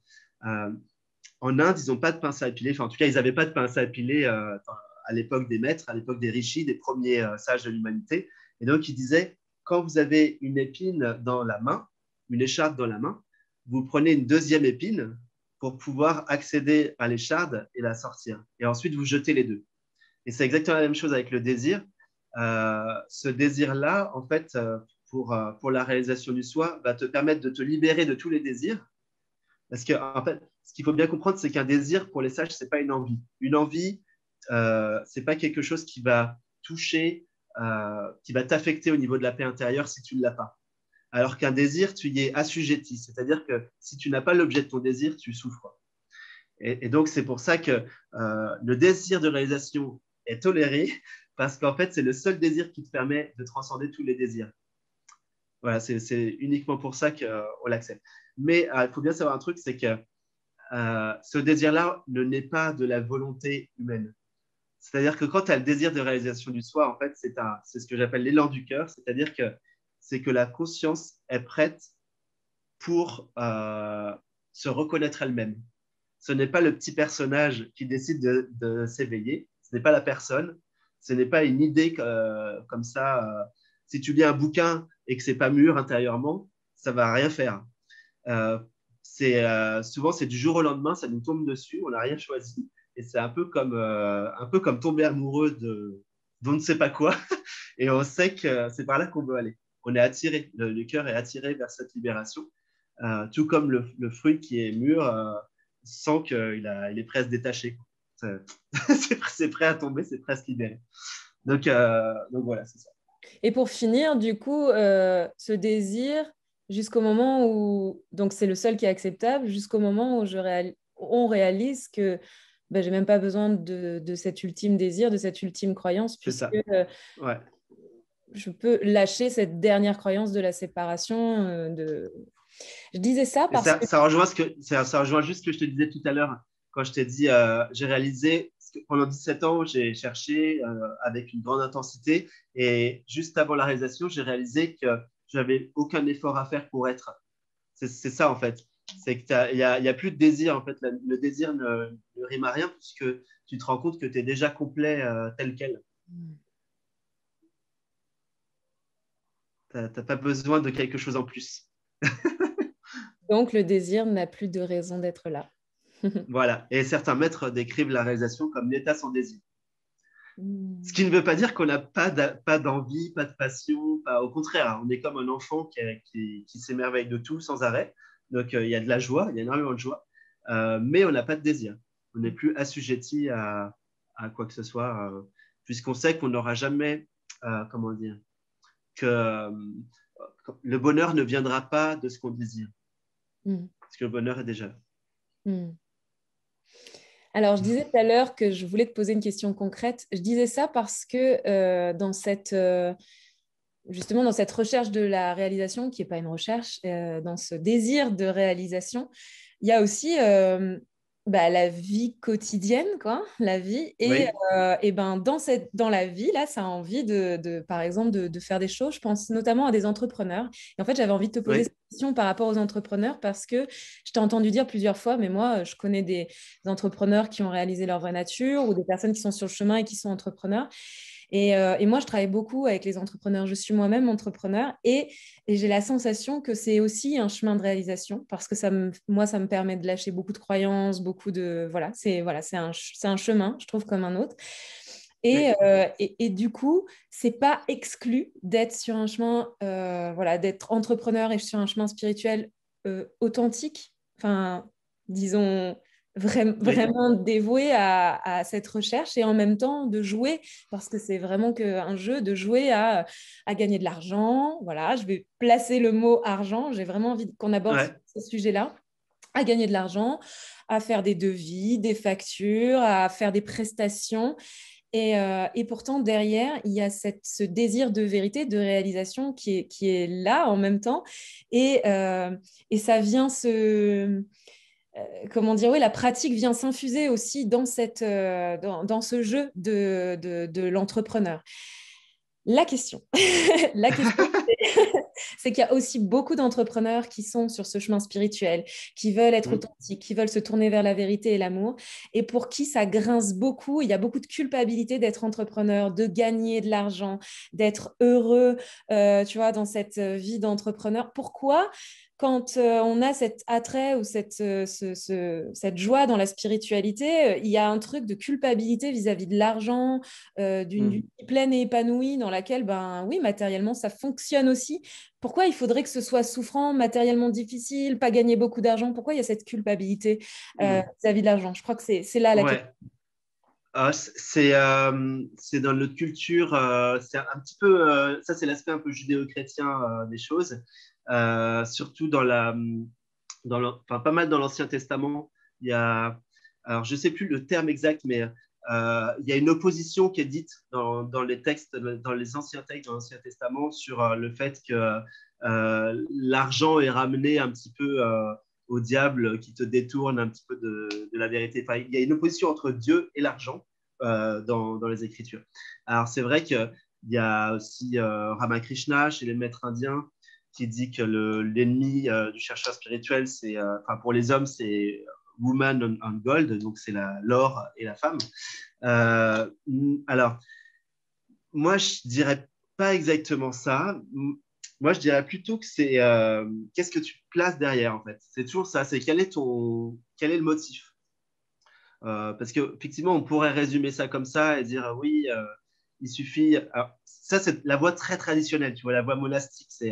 En Inde, ils n'ont pas de pince à épiler, enfin en tout cas, ils n'avaient pas de pince à épiler à l'époque des maîtres, à l'époque des rishis, des premiers sages de l'humanité. Et donc, ils disaient, quand vous avez une épine dans la main, une écharde dans la main, vous prenez une deuxième épine pour pouvoir accéder à l'écharde et la sortir. Et ensuite, vous jetez les deux. Et c'est exactement la même chose avec le désir. Euh, ce désir-là, en fait, euh, pour, euh, pour la réalisation du soi, va te permettre de te libérer de tous les désirs. Parce que, en fait, ce qu'il faut bien comprendre, c'est qu'un désir, pour les sages, ce n'est pas une envie. Une envie, euh, ce n'est pas quelque chose qui va toucher euh, qui va t'affecter au niveau de la paix intérieure si tu ne l'as pas. Alors qu'un désir, tu y es assujetti, c'est-à-dire que si tu n'as pas l'objet de ton désir, tu souffres. Et, donc, c'est pour ça que euh, le désir de réalisation est toléré, parce qu'en fait, c'est le seul désir qui te permet de transcender tous les désirs. Voilà, c'est uniquement pour ça qu'on l'accepte. Mais euh, il faut bien savoir un truc, c'est que ce désir-là ne naît pas de la volonté humaine. C'est-à-dire que quand tu as le désir de réalisation du soi, en fait, c'est ce que j'appelle l'élan du cœur, c'est-à-dire que c'est que la conscience est prête pour euh, se reconnaître elle-même. Ce n'est pas le petit personnage qui décide de, s'éveiller, ce n'est pas la personne, ce n'est pas une idée euh, comme ça. Euh, si tu lis un bouquin et que c'est pas mûr intérieurement, ça va rien faire. Souvent c'est du jour au lendemain, ça nous tombe dessus, on n'a rien choisi. Et c'est un peu comme euh, un peu comme tomber amoureux de d'on ne sait pas quoi. et on sait que c'est par là qu'on veut aller. On est attiré, le, cœur est attiré vers cette libération, euh, tout comme le, fruit qui est mûr euh, sent qu'il il est presque détaché. C'est prêt à tomber, c'est presque libéré. Donc, donc voilà, c'est ça. Et pour finir, du coup, ce désir, jusqu'au moment où, donc c'est le seul qui est acceptable, jusqu'au moment où je on réalise que ben, j'ai même pas besoin de, de, cet ultime désir, de cette ultime croyance, puisque euh, je peux lâcher cette dernière croyance de la séparation. Euh, de... Je disais ça parce ça, que... Ça rejoint, ce que, ça, rejoint juste ce que je te disais tout à l'heure, quand je t'ai dit, euh, j'ai réalisé, pendant 17 ans, j'ai cherché avec une grande intensité, et juste avant la réalisation, j'ai réalisé que je n'avais aucun effort à faire pour être. C'est ça, en fait c'est qu'il n'y a, a, plus de désir. En fait, le, désir ne, rime à rien puisque tu te rends compte que tu es déjà complet euh, tel quel. Tu n'as pas besoin de quelque chose en plus. Donc, le désir n'a plus de raison d'être là. voilà. Et certains maîtres décrivent la réalisation comme l'état sans désir. Ce qui ne veut pas dire qu'on n'a pas d'envie, pas de passion. Pas, au contraire, on est comme un enfant qui s'émerveille de tout sans arrêt. Donc, euh, il y a de la joie, il y a énormément de joie, euh, mais on n'a pas de désir. On n'est plus assujetti à, quoi que ce soit, euh, puisqu'on sait qu'on n'aura jamais, comment dire, que le bonheur ne viendra pas de ce qu'on désire. Mm. Parce que le bonheur est déjà là. Mm. Alors, je disais tout à l'heure que je voulais te poser une question concrète. Je disais ça parce que dans cette justement dans cette recherche de la réalisation, qui n'est pas une recherche, euh, dans ce désir de réalisation, il y a aussi euh, bah, la vie quotidienne, quoi, la vie. Et, euh, et ben, dans, cette, dans la vie, là, ça a envie, de, de par exemple, de, de, faire des choses. Je pense notamment à des entrepreneurs. Et en fait, j'avais envie de te poser cette question par rapport aux entrepreneurs parce que je t'ai entendu dire plusieurs fois, mais moi, je connais des entrepreneurs qui ont réalisé leur vraie nature ou des personnes qui sont sur le chemin et qui sont entrepreneurs. Euh, et, moi, je travaille beaucoup avec les entrepreneurs. Je suis moi-même entrepreneur et, j'ai la sensation que c'est aussi un chemin de réalisation parce que ça moi, ça me permet de lâcher beaucoup de croyances, beaucoup de... Voilà, c'est voilà, un, un chemin, je trouve, comme un autre. Et, euh, et, et, du coup, c'est pas exclu d'être sur un chemin, euh, voilà, d'être entrepreneur et sur un chemin spirituel authentique. Enfin, disons, vraiment dévoué à, cette recherche et en même temps de jouer, parce que c'est vraiment qu'un jeu, de jouer à, à gagner de l'argent. Voilà, je vais placer le mot argent. J'ai vraiment envie qu'on aborde ce sujet-là à gagner de l'argent, à faire des devis, des factures, à faire des prestations. Et, euh, et, pourtant, derrière, il y a cette, ce désir de vérité, de réalisation qui est, qui est là en même temps. Et, euh, et ça vient se comment dire, oui, la pratique vient s'infuser aussi dans, cette, dans, ce jeu de, de, de l'entrepreneur. La question, la question c'est qu'il y a aussi beaucoup d'entrepreneurs qui sont sur ce chemin spirituel, qui veulent être mm. authentiques, qui veulent se tourner vers la vérité et l'amour, et pour qui ça grince beaucoup. Il y a beaucoup de culpabilité d'être entrepreneur, de gagner de l'argent, d'être heureux, euh, tu vois, dans cette vie d'entrepreneur. Pourquoi? Quand euh, on a cet attrait ou cette, euh, cette joie dans la spiritualité, euh, il y a un truc de culpabilité vis-à-vis de l'argent, d'une mmh. vie pleine et épanouie dans laquelle, ben oui, matériellement, ça fonctionne aussi. Pourquoi il faudrait que ce soit souffrant, matériellement difficile, pas gagner beaucoup d'argent? Pourquoi il y a cette culpabilité mmh. vis-à-vis de l'argent? Je crois que c'est là la question. Ah, c'est dans notre culture, c'est un petit peu, ça c'est l'aspect un peu judéo-chrétien des choses. Euh, surtout dans la, enfin, pas mal dans l'Ancien Testament. Il y a, alors je ne sais plus le terme exact, mais euh, il y a une opposition qui est dite dans, les textes, dans les anciens textes dans l'Ancien Testament sur euh, le fait que l'argent est ramené un petit peu au diable qui te détourne un petit peu de, de la vérité. Enfin, il y a une opposition entre Dieu et l'argent dans, dans, les Écritures. Alors c'est vrai qu'il y a aussi Ramakrishna chez les maîtres indiens qui dit que l'ennemi euh, du chercheur spirituel, c'est, euh, enfin, pour les hommes, c'est woman on, gold, donc c'est l'or et la femme. Euh, alors, moi, je dirais pas exactement ça. Moi, je dirais plutôt que c'est qu'est-ce que tu places derrière, en fait? C'est toujours ça. C'est quel est ton, quel est le motif? parce qu'effectivement, on pourrait résumer ça comme ça et dire oui, il suffit. ça, c'est la voie très traditionnelle, tu vois, la voie monastique, c'est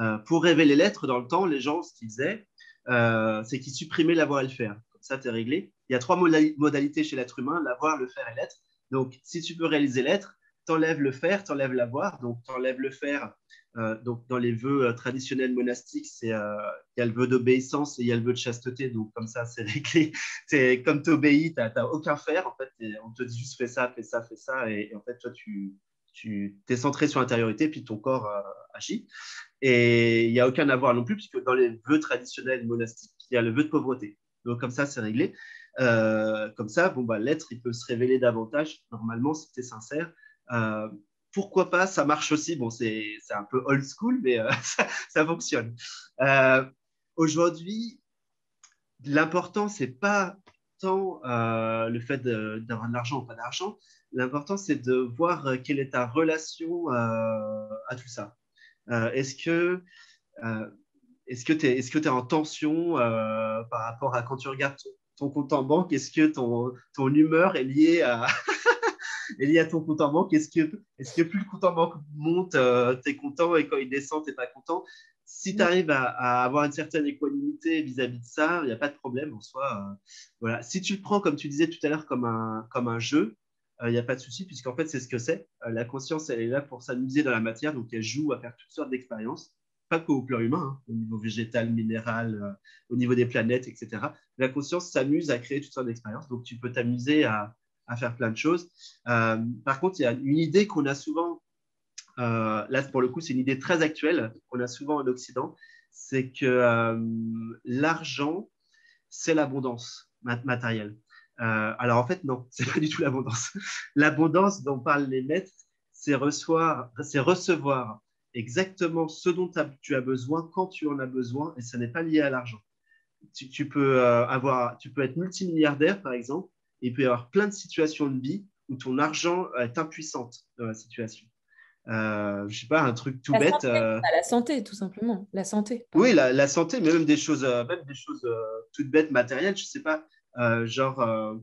euh, pour rêver les lettres, dans le temps, les gens, ce qu'ils faisaient, euh, c'est qu'ils supprimaient l'avoir et le faire. Comme ça, es réglé. Il y a trois modalités chez l'être humain, l'avoir, le faire et l'être. Donc, si tu peux réaliser l'être, t'enlèves le faire, t'enlèves l'avoir. Donc, t'enlèves le faire. Euh, donc, dans les vœux traditionnels monastiques, c'est il y a le vœu d'obéissance et il y a le vœu de chasteté. Donc, comme ça, c'est réglé. C'est comme tu obéis, tu n'as aucun faire. En fait, on te dit juste fais ça, fais ça, fais ça. Et en fait, toi, tu, tu es centré sur l'intériorité, puis ton corps agit. Et il n'y a aucun avoir non plus, puisque dans les vœux traditionnels monastiques, il y a le vœu de pauvreté. Donc, comme ça, c'est réglé. Euh, comme ça, bon, bah, l'être, il peut se révéler davantage, normalement, si tu es sincère. Euh, pourquoi pas, ça marche aussi. Bon, c'est un peu old school, mais euh, ça, fonctionne. Aujourd'hui, l'important, c'est pas tant le fait d'avoir de l'argent ou pas d'argent. L'important, c'est de voir quelle est ta relation à tout ça. Euh, est-ce que euh, est-ce que tu es, est es, en tension euh, par rapport à quand tu regardes ton, compte en banque? Est-ce que ton, ton, humeur est liée à, est liée à ton compte en banque? Est-ce que, est que plus le compte en banque monte, tu es content et quand il descend, tu n'es pas content? Si tu arrives à, avoir une certaine équanimité vis-à-vis de ça, il n'y a pas de problème en soi. voilà. Si tu le prends, comme tu disais tout à l'heure, comme un, comme un jeu, il euh, n'y a pas de souci, puisqu'en fait, c'est ce que c'est. Euh, la conscience, elle est là pour s'amuser dans la matière, donc elle joue à faire toutes sortes d'expériences, pas qu'au plan humain, hein, au niveau végétal, minéral, euh, au niveau des planètes, etc. La conscience s'amuse à créer toutes sortes d'expériences, donc tu peux t'amuser à, à, faire plein de choses. par contre, il y a une idée qu'on a souvent, là pour le coup, c'est une idée très actuelle qu'on a souvent en Occident, c'est que l'argent, c'est l'abondance matérielle. Euh, alors en fait, non, c'est pas du tout l'abondance. L'abondance dont parlent les maîtres, c'est recevoir, recevoir exactement ce dont tu as besoin quand tu en as besoin et ça n'est pas lié à l'argent. Tu, peux euh, avoir, tu peux être multimilliardaire par exemple et il peut y avoir plein de situations de vie où ton argent est impuissante dans la situation. Euh, je sais pas, un truc tout bête. Euh, la santé, tout simplement. La santé. Oui, la, santé, mais même des choses, même des choses toutes bêtes matérielles. Je sais pas, euh, genre, euh,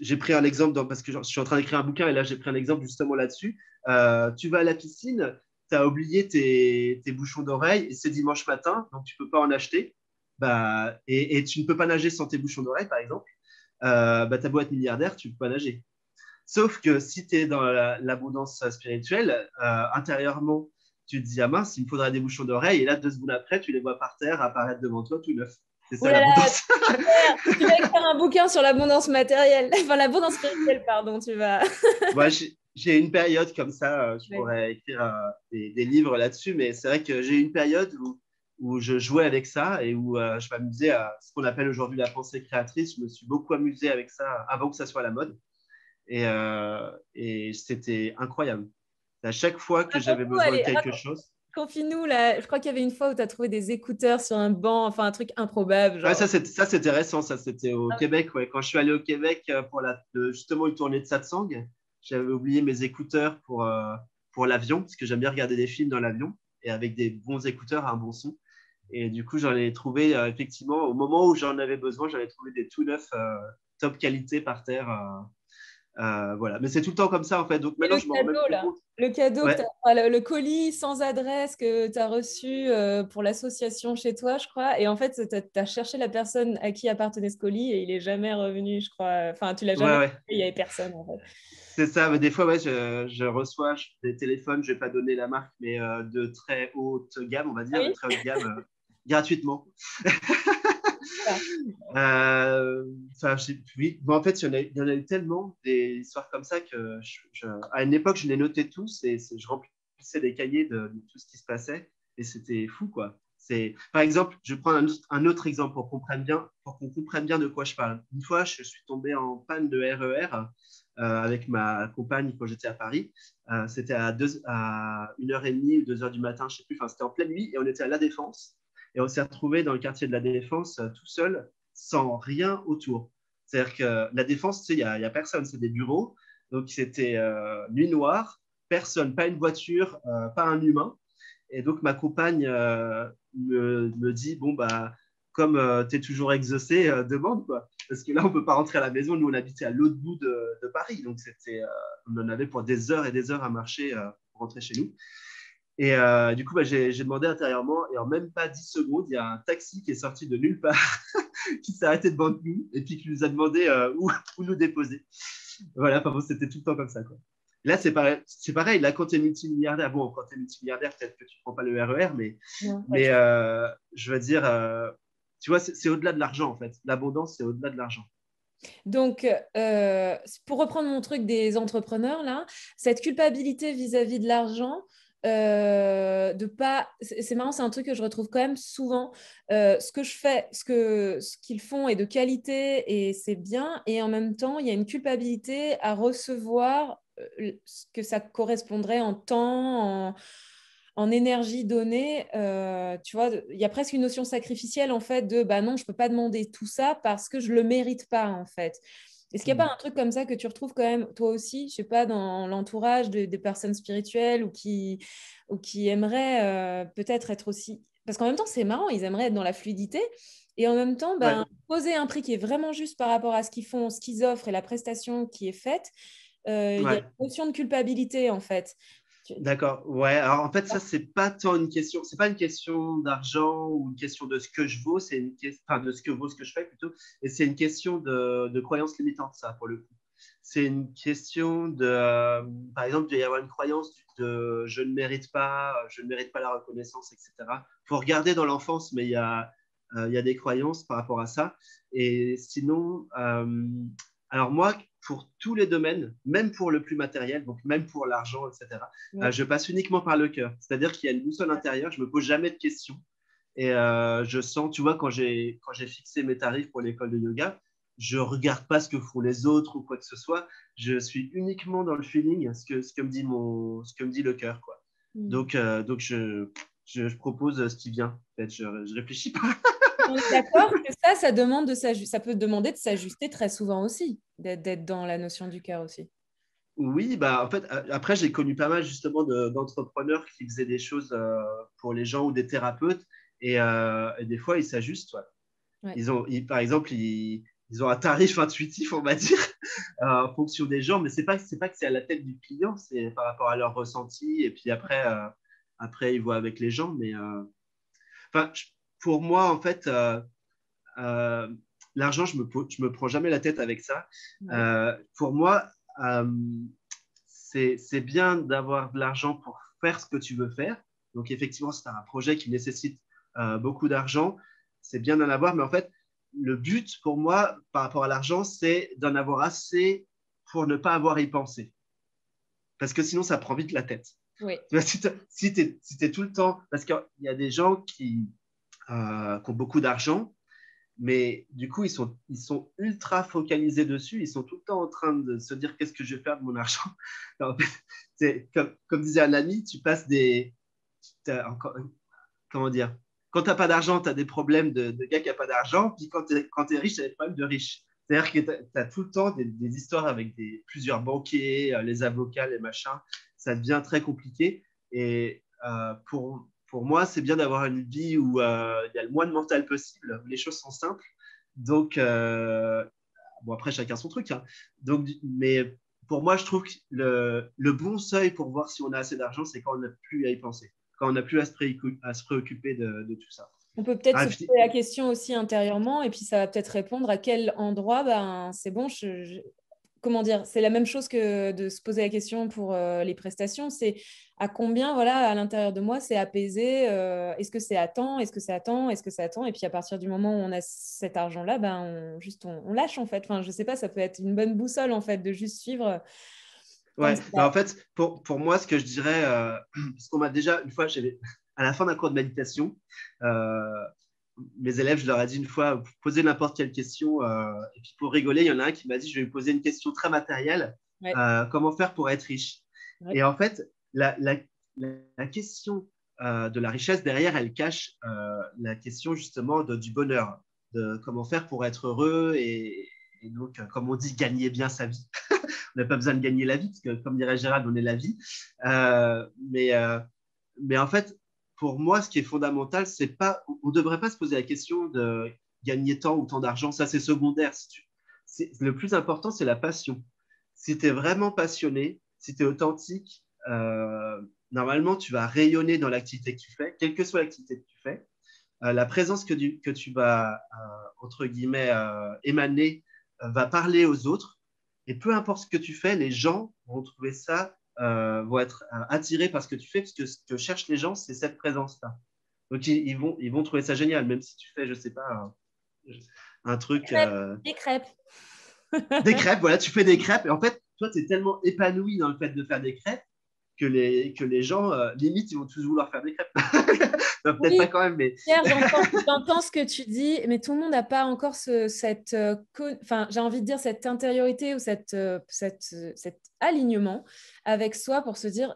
j'ai pris un exemple parce que je suis en train d'écrire un bouquin et là j'ai pris un exemple justement là-dessus. Euh, tu vas à la piscine, tu as oublié tes, bouchons d'oreille et c'est dimanche matin, donc tu ne peux pas en acheter. Bah, et, tu ne peux pas nager sans tes bouchons d'oreille, par exemple. bah, ta boîte milliardaire, tu ne peux pas nager. Sauf que si tu es dans l'abondance spirituelle, intérieurement, tu te dis, ah mince, il me faudra des bouchons d'oreille. Et là, deux secondes après, tu les vois par terre apparaître devant toi tout neuf. C'est ça tu vas écrire un bouquin sur l'abondance matérielle, enfin l'abondance spirituelle, pardon, tu vas. Moi, j'ai une période comme ça, euh, je pourrais écrire euh, des, livres là-dessus, mais c'est vrai que j'ai une période où où je jouais avec ça et où je m'amusais à ce qu'on appelle aujourd'hui la pensée créatrice. Je me suis beaucoup amusé avec ça avant que ça soit la mode. Et, et c'était incroyable. À chaque fois que j'avais besoin de quelque chose. Confie-nous, là, je crois qu'il y avait une fois où tu as trouvé des écouteurs sur un banc, enfin un truc improbable. Genre. ça, c'était récent, ça, c'était au ah. Québec. Ouais. Quand je suis allé au Québec euh, pour la, justement une tournée de Satsang, j'avais oublié mes écouteurs pour, euh, pour l'avion, parce que j'aime bien regarder des films dans l'avion, et avec des bons écouteurs, un bon son. Et du coup, j'en ai trouvé, euh, effectivement, au moment où j'en avais besoin, j'en ai trouvé des tout neufs, top qualité par terre. Voilà, mais c'est tout le temps comme ça en fait. Donc maintenant, je m'en remets le cadeau, le, colis sans adresse que tu as reçu euh, pour l'association chez toi, je crois. Et en fait, tu as, cherché la personne à qui appartenait ce colis et il est jamais revenu, je crois. Enfin, tu l'as jamais il n'y avait personne en fait. C'est ça, mais des fois, ouais, je, reçois des téléphones, je ne vais pas donner la marque, mais euh, de très haute gamme, on va dire, de très haute gamme, euh, gratuitement. Euh, oui, en fait, il y, en a, eu tellement des histoires comme ça que à une époque, je les notais tous et je remplissais des cahiers de, tout ce qui se passait et c'était fou, quoi. Par exemple, je prends un, un, autre exemple pour qu'on comprenne, bien, pour qu'on comprenne bien de quoi je parle. Une fois, je suis tombé en panne de RER e euh, avec ma compagne quand j'étais à Paris. Euh, c'était à, à 1h30 ou 2h du matin, je ne sais plus. Enfin, c'était en pleine nuit et on était à La Défense. Et on s'est retrouvé dans le quartier de la Défense euh, tout seul, sans rien autour. C'est-à-dire que la Défense, il n'y a, personne, c'est des bureaux. Donc c'était euh, nuit noire, personne, pas une voiture, euh, pas un humain. Et donc ma compagne me, dit, bon, bah, comme tu es toujours exaucé, demande quoi. Parce que là, on ne peut pas rentrer à la maison. Nous, on habitait à l'autre bout de, de, Paris. Donc, c'était, on en avait pour des heures et des heures à marcher pour rentrer chez nous. Et euh, du coup, bah, j'ai demandé intérieurement, et en même pas 10 secondes, il y a un taxi qui est sorti de nulle part, qui s'est arrêté devant nous, et puis qui nous a demandé euh, où, où, nous déposer. Voilà, enfin, c'était tout le temps comme ça. Quoi. Là, c'est pareil, pareil, là, quand tu es multimilliardaire, bon, quand tu es multimilliardaire, peut-être que tu ne prends pas le RER, e mais, mais euh, je veux dire, tu vois, c'est au-delà de l'argent, en fait. L'abondance, c'est au-delà de l'argent. Donc, pour reprendre mon truc des entrepreneurs, là, cette culpabilité vis à -vis de l'argent, euh, de pas. C'est marrant, c'est un truc que je retrouve quand même souvent. Euh, ce que je fais, ce que ce qu'ils font est de qualité et c'est bien. Et en même temps, il y a une culpabilité à recevoir euh, ce que ça correspondrait en temps, en, énergie donnée. tu vois, il y a presque une notion sacrificielle en fait de bah non, je peux pas demander tout ça parce que je le mérite pas en fait. Est-ce qu'il n'y a pas mmh. un truc comme ça que tu retrouves quand même, toi aussi, je sais pas, dans l'entourage des personnes spirituelles ou qui, ou qui aimeraient euh, peut-être être aussi... Parce qu'en même temps, c'est marrant, ils aimeraient être dans la fluidité. Et en même temps, ben, poser un prix qui est vraiment juste par rapport à ce qu'ils font, ce qu'ils offrent et la prestation qui est faite, euh, il y a une notion de culpabilité, en fait. D'accord. Ouais. Alors en fait, ça c'est pas tant une question. C'est pas une question d'argent ou une question de ce que je vaux. C'est une question, enfin, de ce que vaut ce que je fais plutôt. Et c'est une question de, de croyance limitante, ça pour le coup. C'est une question de, euh, par exemple, il y avoir une croyance de je ne mérite pas, je ne mérite pas la reconnaissance, etc. Il faut regarder dans l'enfance, mais il y a, euh, il y a des croyances par rapport à ça. Et sinon, euh, alors moi, pour tous les domaines, même pour le plus matériel, donc même pour l'argent, etc. Euh, je passe uniquement par le cœur. C'est-à-dire qu'il y a une boussole intérieure, je me pose jamais de questions. Et euh, je sens, tu vois, quand j'ai fixé mes tarifs pour l'école de yoga, je regarde pas ce que font les autres ou quoi que ce soit. Je suis uniquement dans le feeling, ce que, ce que me dit mon, ce que me dit le cœur, quoi. Mm. Donc, euh, donc je, je, propose ce qui vient. En fait, je, je réfléchis pas. d'accord que ça, ça, demande de ça peut demander de s'ajuster très souvent aussi, d'être dans la notion du cœur aussi. Oui, bah, en fait, après, j'ai connu pas mal justement d'entrepreneurs qui faisaient des choses euh, pour les gens ou des thérapeutes, et, euh, des fois, ils s'ajustent. Ils ont, par exemple, ils, ont un tarif intuitif, on va dire, en fonction des gens, mais ce n'est pas, pas que c'est à la tête du client, c'est par rapport à leur ressenti, et puis après, euh, après ils voient avec les gens, mais enfin, pour moi, en fait, euh, euh, l'argent, je ne me, je me prends jamais la tête avec ça. Euh, pour moi, c'est bien d'avoir de l'argent pour faire ce que tu veux faire. Donc, effectivement, c'est un projet qui nécessite beaucoup d'argent. C'est bien d'en avoir, mais en fait, le but pour moi, par rapport à l'argent, c'est d'en avoir assez pour ne pas avoir à y penser. Parce que sinon, ça prend vite la tête. Oui. Si tu es, si es, tout le temps, parce qu'il y a des gens qui, euh, qui ont beaucoup d'argent, mais du coup, ils sont, ils sont ultra focalisés dessus. Ils sont tout le temps en train de se dire qu'est-ce que je vais faire de mon argent? comme, disait un ami, tu passes des. comment dire? Quand tu n'as pas d'argent, tu as des problèmes de, gars qui n'ont pas d'argent. Puis quand tu es, riche, tu as des problèmes de riches. C'est-à-dire que tu as, tout le temps des, histoires avec des, plusieurs banquiers, euh, les avocats, les machins. Ça devient très compliqué. Et euh, pour, pour moi, c'est bien d'avoir une vie où euh, il y a le moins de mental possible, où les choses sont simples. Donc, euh, bon, après, chacun son truc. Hein. Donc, mais pour moi, je trouve que le, le, bon seuil pour voir si on a assez d'argent, c'est quand on n'a plus à y penser, quand on n'a plus à se, à se préoccuper de, de, tout ça. On peut peut-être ah, se poser la question aussi intérieurement, et puis ça va peut-être répondre à quel endroit, ben, c'est bon, je, comment dire, c'est la même chose que de se poser la question pour euh, les prestations. C'est à combien, voilà, à l'intérieur de moi, c'est apaisé. Euh, est-ce que c'est à temps Est-ce que c'est à temps Est-ce que c'est à temps Et puis à partir du moment où on a cet argent-là, ben, on, juste on, lâche en fait. Enfin, je sais pas, ça peut être une bonne boussole en fait de juste suivre. Ouais, bah, en fait, pour, pour, moi, ce que je dirais, euh, parce qu'on m'a déjà, une fois, à la fin d'un cours de méditation, mes élèves, je leur ai dit une fois, posez n'importe quelle question. Euh, et puis pour rigoler, il y en a un qui m'a dit, je vais lui poser une question très matérielle. Euh, comment faire pour être riche Et en fait, la, question euh, de la richesse, derrière, elle cache la question justement du bonheur, de comment faire pour être heureux et, donc, comme on dit, gagner bien sa vie. on n'a pas besoin de gagner la vie, parce que comme dirait Gérald, on est la vie. mais, mais en fait, pour moi, ce qui est fondamental, c'est pas, on ne devrait pas se poser la question de gagner tant ou tant d'argent. Ça, c'est secondaire. le plus important, c'est la passion. Si tu es vraiment passionné, si tu es authentique, euh, normalement, tu vas rayonner dans l'activité que tu fais, quelle que soit l'activité que tu fais. Euh, la présence que, que tu vas, euh, entre guillemets, émaner va parler aux autres. Et peu importe ce que tu fais, les gens vont trouver ça euh, vont être euh, attirés par ce que tu fais, parce que ce que cherchent les gens, c'est cette présence-là. Donc, ils, vont, ils vont trouver ça génial, même si tu fais, je sais pas, un, truc. Des crêpes. Euh, des crêpes. des crêpes, voilà, tu fais des crêpes. Et en fait, toi, tu es tellement épanoui dans le fait de faire des crêpes que les, que les gens, euh, limite, ils vont tous vouloir faire des crêpes. Peut-être pas quand même, mais. Pierre, j'entends ce que tu dis, mais tout le monde n'a pas encore ce, cette. Euh, enfin, j'ai envie de dire cette intériorité ou cette, euh, cette, cet alignement avec soi pour se dire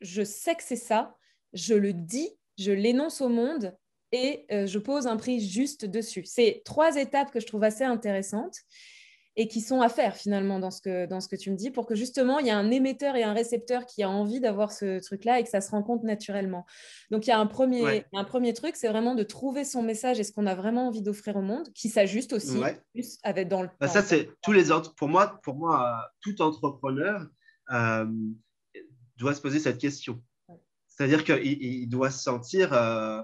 je sais que c'est ça, je le dis, je l'énonce au monde et je pose un prix juste dessus. C'est trois étapes que je trouve assez intéressantes et qui sont à faire finalement dans ce, que, dans ce que tu me dis pour que justement il y a un émetteur et un récepteur qui a envie d'avoir ce truc-là et que ça se rencontre naturellement. Donc il y a un premier, un premier truc, c'est vraiment de trouver son message et ce qu'on a vraiment envie d'offrir au monde, qui s'ajuste aussi avec dans le bah, Ça, c'est tous les autres. Pour moi, pour moi tout entrepreneur euh, doit se poser cette question. C'est-à-dire qu'il il doit se sentir... Euh,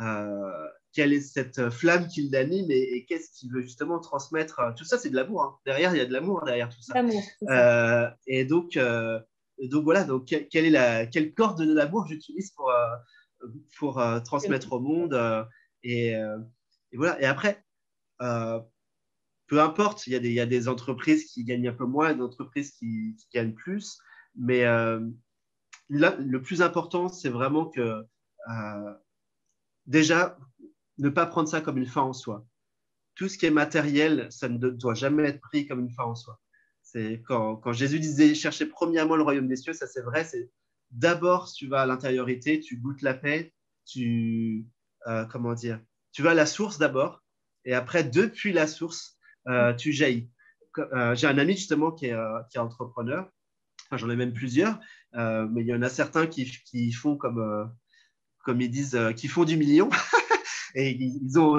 euh, quelle est cette flamme qui l'anime et, qu'est-ce qu'il veut justement transmettre. Tout ça, c'est de l'amour. Hein. Derrière, il y a de l'amour derrière tout ça. Euh, et donc, euh, donc voilà, donc quelle, est la, quelle corde de l'amour j'utilise pour, euh, pour transmettre au monde et, voilà. Et après, peu importe, il y, a des, il y, a des, entreprises qui gagnent un peu moins, des entreprises qui, qui gagnent plus, mais là, le plus important, c'est vraiment que déjà, ne pas prendre ça comme une fin en soi. Tout ce qui est matériel, ça ne doit jamais être pris comme une fin en soi. C'est quand, Jésus disait cherchez premièrement le royaume des cieux, ça c'est vrai. C'est d'abord, tu vas à l'intériorité, tu goûtes la paix, tu euh, comment dire, tu vas à la source d'abord, et après depuis la source, euh, tu jaillis. Euh, j'ai un ami justement qui est, qui est entrepreneur. J'en ai même plusieurs, mais il y en a certains qui, qui font comme comme ils disent, qui font du million. Et ils ont,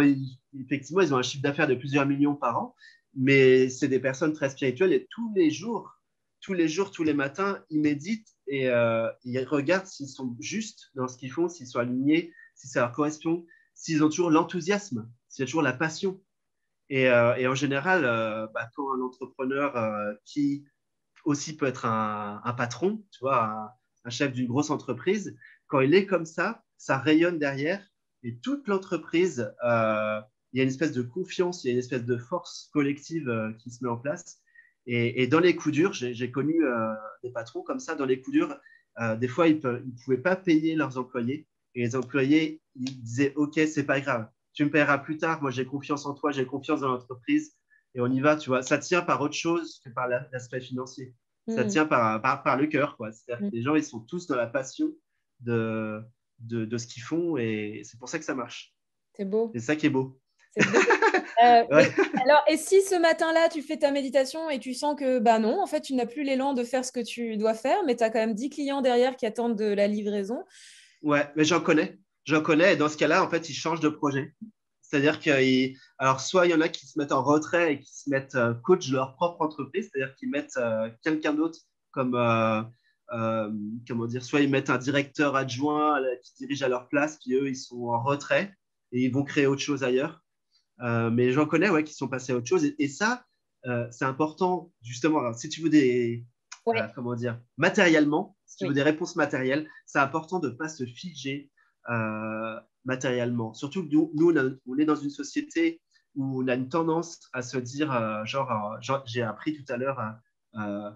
effectivement, ils ont un chiffre d'affaires de plusieurs millions par an, mais c'est des personnes très spirituelles et tous les jours, tous les jours, tous les matins, ils méditent et euh, ils regardent s'ils sont justes dans ce qu'ils font, s'ils sont alignés, si ça leur correspond, s'ils ont toujours l'enthousiasme, s'il y a toujours la passion. Et, euh, en général, euh, bah, quand un entrepreneur qui aussi peut être un, patron, tu vois, un, un chef d'une grosse entreprise, quand il est comme ça, ça rayonne derrière et toute l'entreprise, euh, il y a une espèce de confiance, il y a une espèce de force collective euh, qui se met en place. Et, dans les coups durs, j'ai connu euh, des patrons comme ça, dans les coups durs, des fois, ils ne pouvaient pas payer leurs employés. Et les employés, ils disaient, OK, c'est pas grave. tu me paieras plus tard. Moi, j'ai confiance en toi, j'ai confiance dans l'entreprise et on y va, tu vois. Ça tient par autre chose que par l'aspect financier. Ça mm. tient par, par, le cœur, quoi. C'est-à-dire que mm. les gens, ils sont tous dans la passion de, de, de ce qu'ils font et c'est pour ça que ça marche. C'est beau. C'est ça qui est beau. Euh, alors, et si ce matin-là, tu fais ta méditation et tu sens que, bah non, en fait, tu n'as plus l'élan de faire ce que tu dois faire, mais tu as quand même 10 clients derrière qui attendent de la livraison? Ouais, mais j'en connais. J'en connais. Et dans ce cas-là, en fait, ils changent de projet. C'est-à-dire que, alors, soit il y en a qui se mettent en retrait et qui se mettent euh, coach de leur propre entreprise, c'est-à-dire qu'ils mettent euh, quelqu'un d'autre comme, comment dire, soit ils mettent un directeur adjoint qui dirige à leur place, puis eux, ils sont en retrait et ils vont créer autre chose ailleurs. Euh, mais j'en connais ouais, qui sont passés à autre chose. Et, ça, euh, c'est important, justement. si tu veux des. Euh, comment dire Matériellement, si tu veux des réponses matérielles, c'est important de ne pas se figer matériellement. Surtout que nous, nous, on est dans une société où on a une tendance à se dire, genre, j'ai appris tout à l'heure,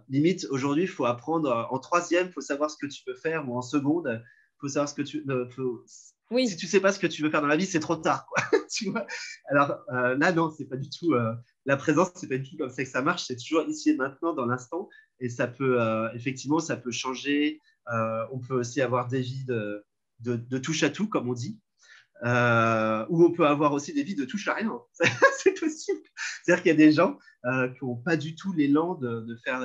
limite, aujourd'hui, il faut apprendre en troisième, il faut savoir ce que tu peux faire, ou en seconde, il faut savoir ce que tu. Faut, si tu sais pas ce que tu veux faire dans la vie, c'est trop tard. Quoi. tu vois Alors euh, là, non, c'est pas du tout. Euh, la présence, c'est pas du tout comme ça que ça marche. C'est toujours ici et maintenant, dans l'instant. Et ça peut, euh, effectivement, ça peut changer. on peut aussi avoir des vies de, de, touche à tout, comme on dit. Ou on peut avoir aussi des vies de touche à rien. c'est possible. C'est-à-dire qu'il y a des gens qui n'ont pas du tout l'élan de, de, faire,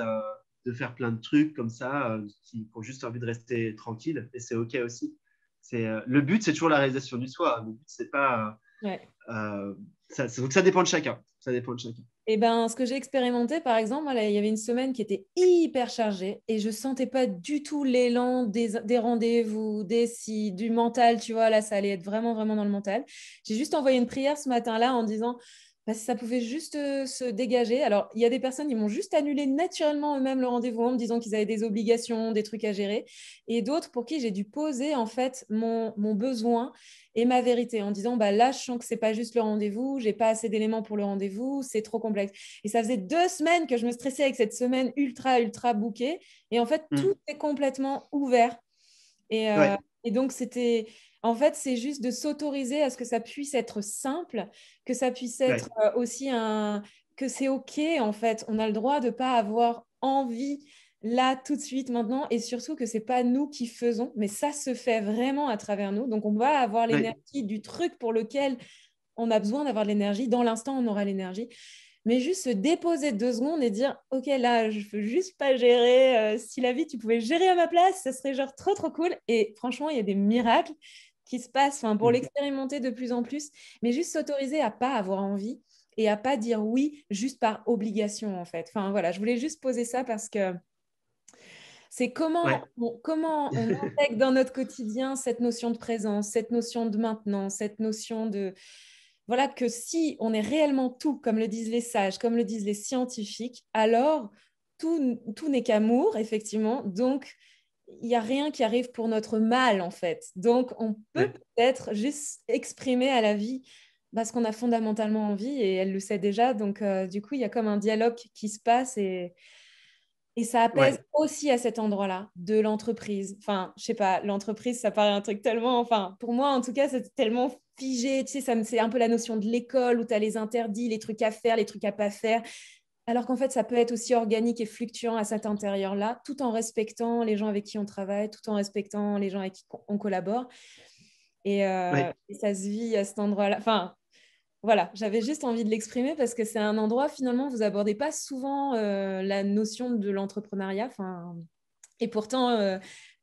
de faire plein de trucs comme ça, qui ont juste envie de rester tranquille. Et c'est OK aussi. Euh, le but, c'est toujours la réalisation du soi. Le but, c'est pas. Euh, ça, ça dépend de chacun. Ça dépend de chacun. Et eh ben, ce que j'ai expérimenté, par exemple, il y avait une semaine qui était hyper chargée et je sentais pas du tout l'élan des, rendez-vous, des du mental, tu vois. Là, ça allait être vraiment, vraiment dans le mental. J'ai juste envoyé une prière ce matin-là en disant bah, si ça pouvait juste euh, se dégager. Alors, il y a des personnes qui m'ont juste annulé naturellement eux-mêmes le rendez-vous en me disant qu'ils avaient des obligations, des trucs à gérer. Et d'autres pour qui j'ai dû poser en fait mon, besoin et ma vérité en disant bah là je sens que c'est pas juste le rendez-vous, j'ai pas assez d'éléments pour le rendez-vous, c'est trop complexe. Et ça faisait deux semaines que je me stressais avec cette semaine ultra ultra bouquée et en fait mmh. tout est complètement ouvert. Et, euh, et donc c'était en fait, c'est juste de s'autoriser à ce que ça puisse être simple, que ça puisse être euh, aussi un... que c'est OK, en fait. On a le droit de pas avoir envie là, tout de suite, maintenant, et surtout que ce n'est pas nous qui faisons, mais ça se fait vraiment à travers nous. Donc, on va avoir l'énergie du truc pour lequel on a besoin d'avoir de l'énergie. Dans l'instant, on aura l'énergie mais juste se déposer deux secondes et dire ok là je veux juste pas gérer euh, si la vie tu pouvais gérer à ma place ça serait genre trop trop cool et franchement il y a des miracles qui se passe, pour mmh. l'expérimenter de plus en plus, mais juste s'autoriser à pas avoir envie et à pas dire oui juste par obligation en fait. Enfin voilà, je voulais juste poser ça parce que c'est comment, on, comment on intègre dans notre quotidien cette notion de présence, cette notion de maintenance, cette notion de voilà que si on est réellement tout, comme le disent les sages, comme le disent les scientifiques, alors tout, tout n'est qu'amour, effectivement. Donc, il n'y a rien qui arrive pour notre mal, en fait. Donc, on peut peut-être juste exprimer à la vie parce qu'on a fondamentalement envie et elle le sait déjà. Donc, euh, du coup, il y a comme un dialogue qui se passe et, et ça apaise aussi à cet endroit-là de l'entreprise. Enfin, je sais pas, l'entreprise, ça paraît un truc tellement. Enfin, pour moi, en tout cas, c'est tellement figé. Tu sais, c'est un peu la notion de l'école où tu as les interdits, les trucs à faire, les trucs à pas faire alors qu'en fait, ça peut être aussi organique et fluctuant à cet intérieur-là, tout en respectant les gens avec qui on travaille, tout en respectant les gens avec qui on collabore. Et, euh, ça se vit à cet endroit-là. Enfin, voilà, j'avais juste envie de l'exprimer parce que c'est un endroit, finalement, vous abordez pas souvent euh, la notion de l'entrepreneuriat. Et pourtant, euh,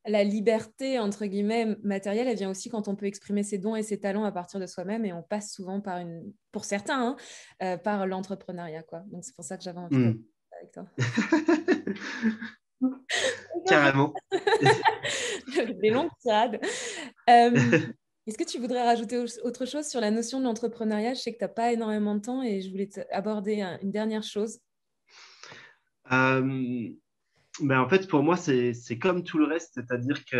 la liberté, entre guillemets, matérielle, elle vient aussi quand on peut exprimer ses dons et ses talents à partir de soi-même et on passe souvent par une, pour certains, hein, euh, par l'entrepreneuriat. Quoi. Donc, c'est pour ça que j'avais envie de hmm. avec toi. Carrément. Des longues tirades. Euh, est-ce que tu voudrais rajouter autre chose sur la notion de l'entrepreneuriat? Je sais que tu n'as pas énormément de temps et je voulais aborder une dernière chose. Euh, ben, en fait, pour moi, c'est comme tout le reste, c'est-à-dire qu'il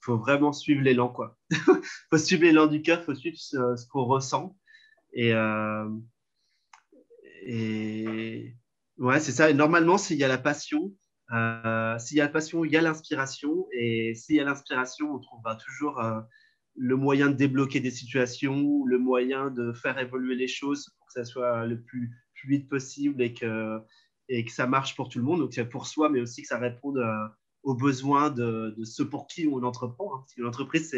faut vraiment suivre l'élan. Il faut suivre l'élan du cœur, il faut suivre ce, qu'on ressent. Et, euh, ouais, c'est ça. Normalement, s'il y a la passion, euh, s'il y a la passion, il y a l'inspiration. Et s'il y a l'inspiration, on trouvera toujours euh, le moyen de débloquer des situations, le moyen de faire évoluer les choses pour que ça soit le plus, vite possible et que, et que ça marche pour tout le monde. Donc, c'est pour soi, mais aussi que ça réponde aux besoins de, ceux pour qui on entreprend. Hein. l'entreprise,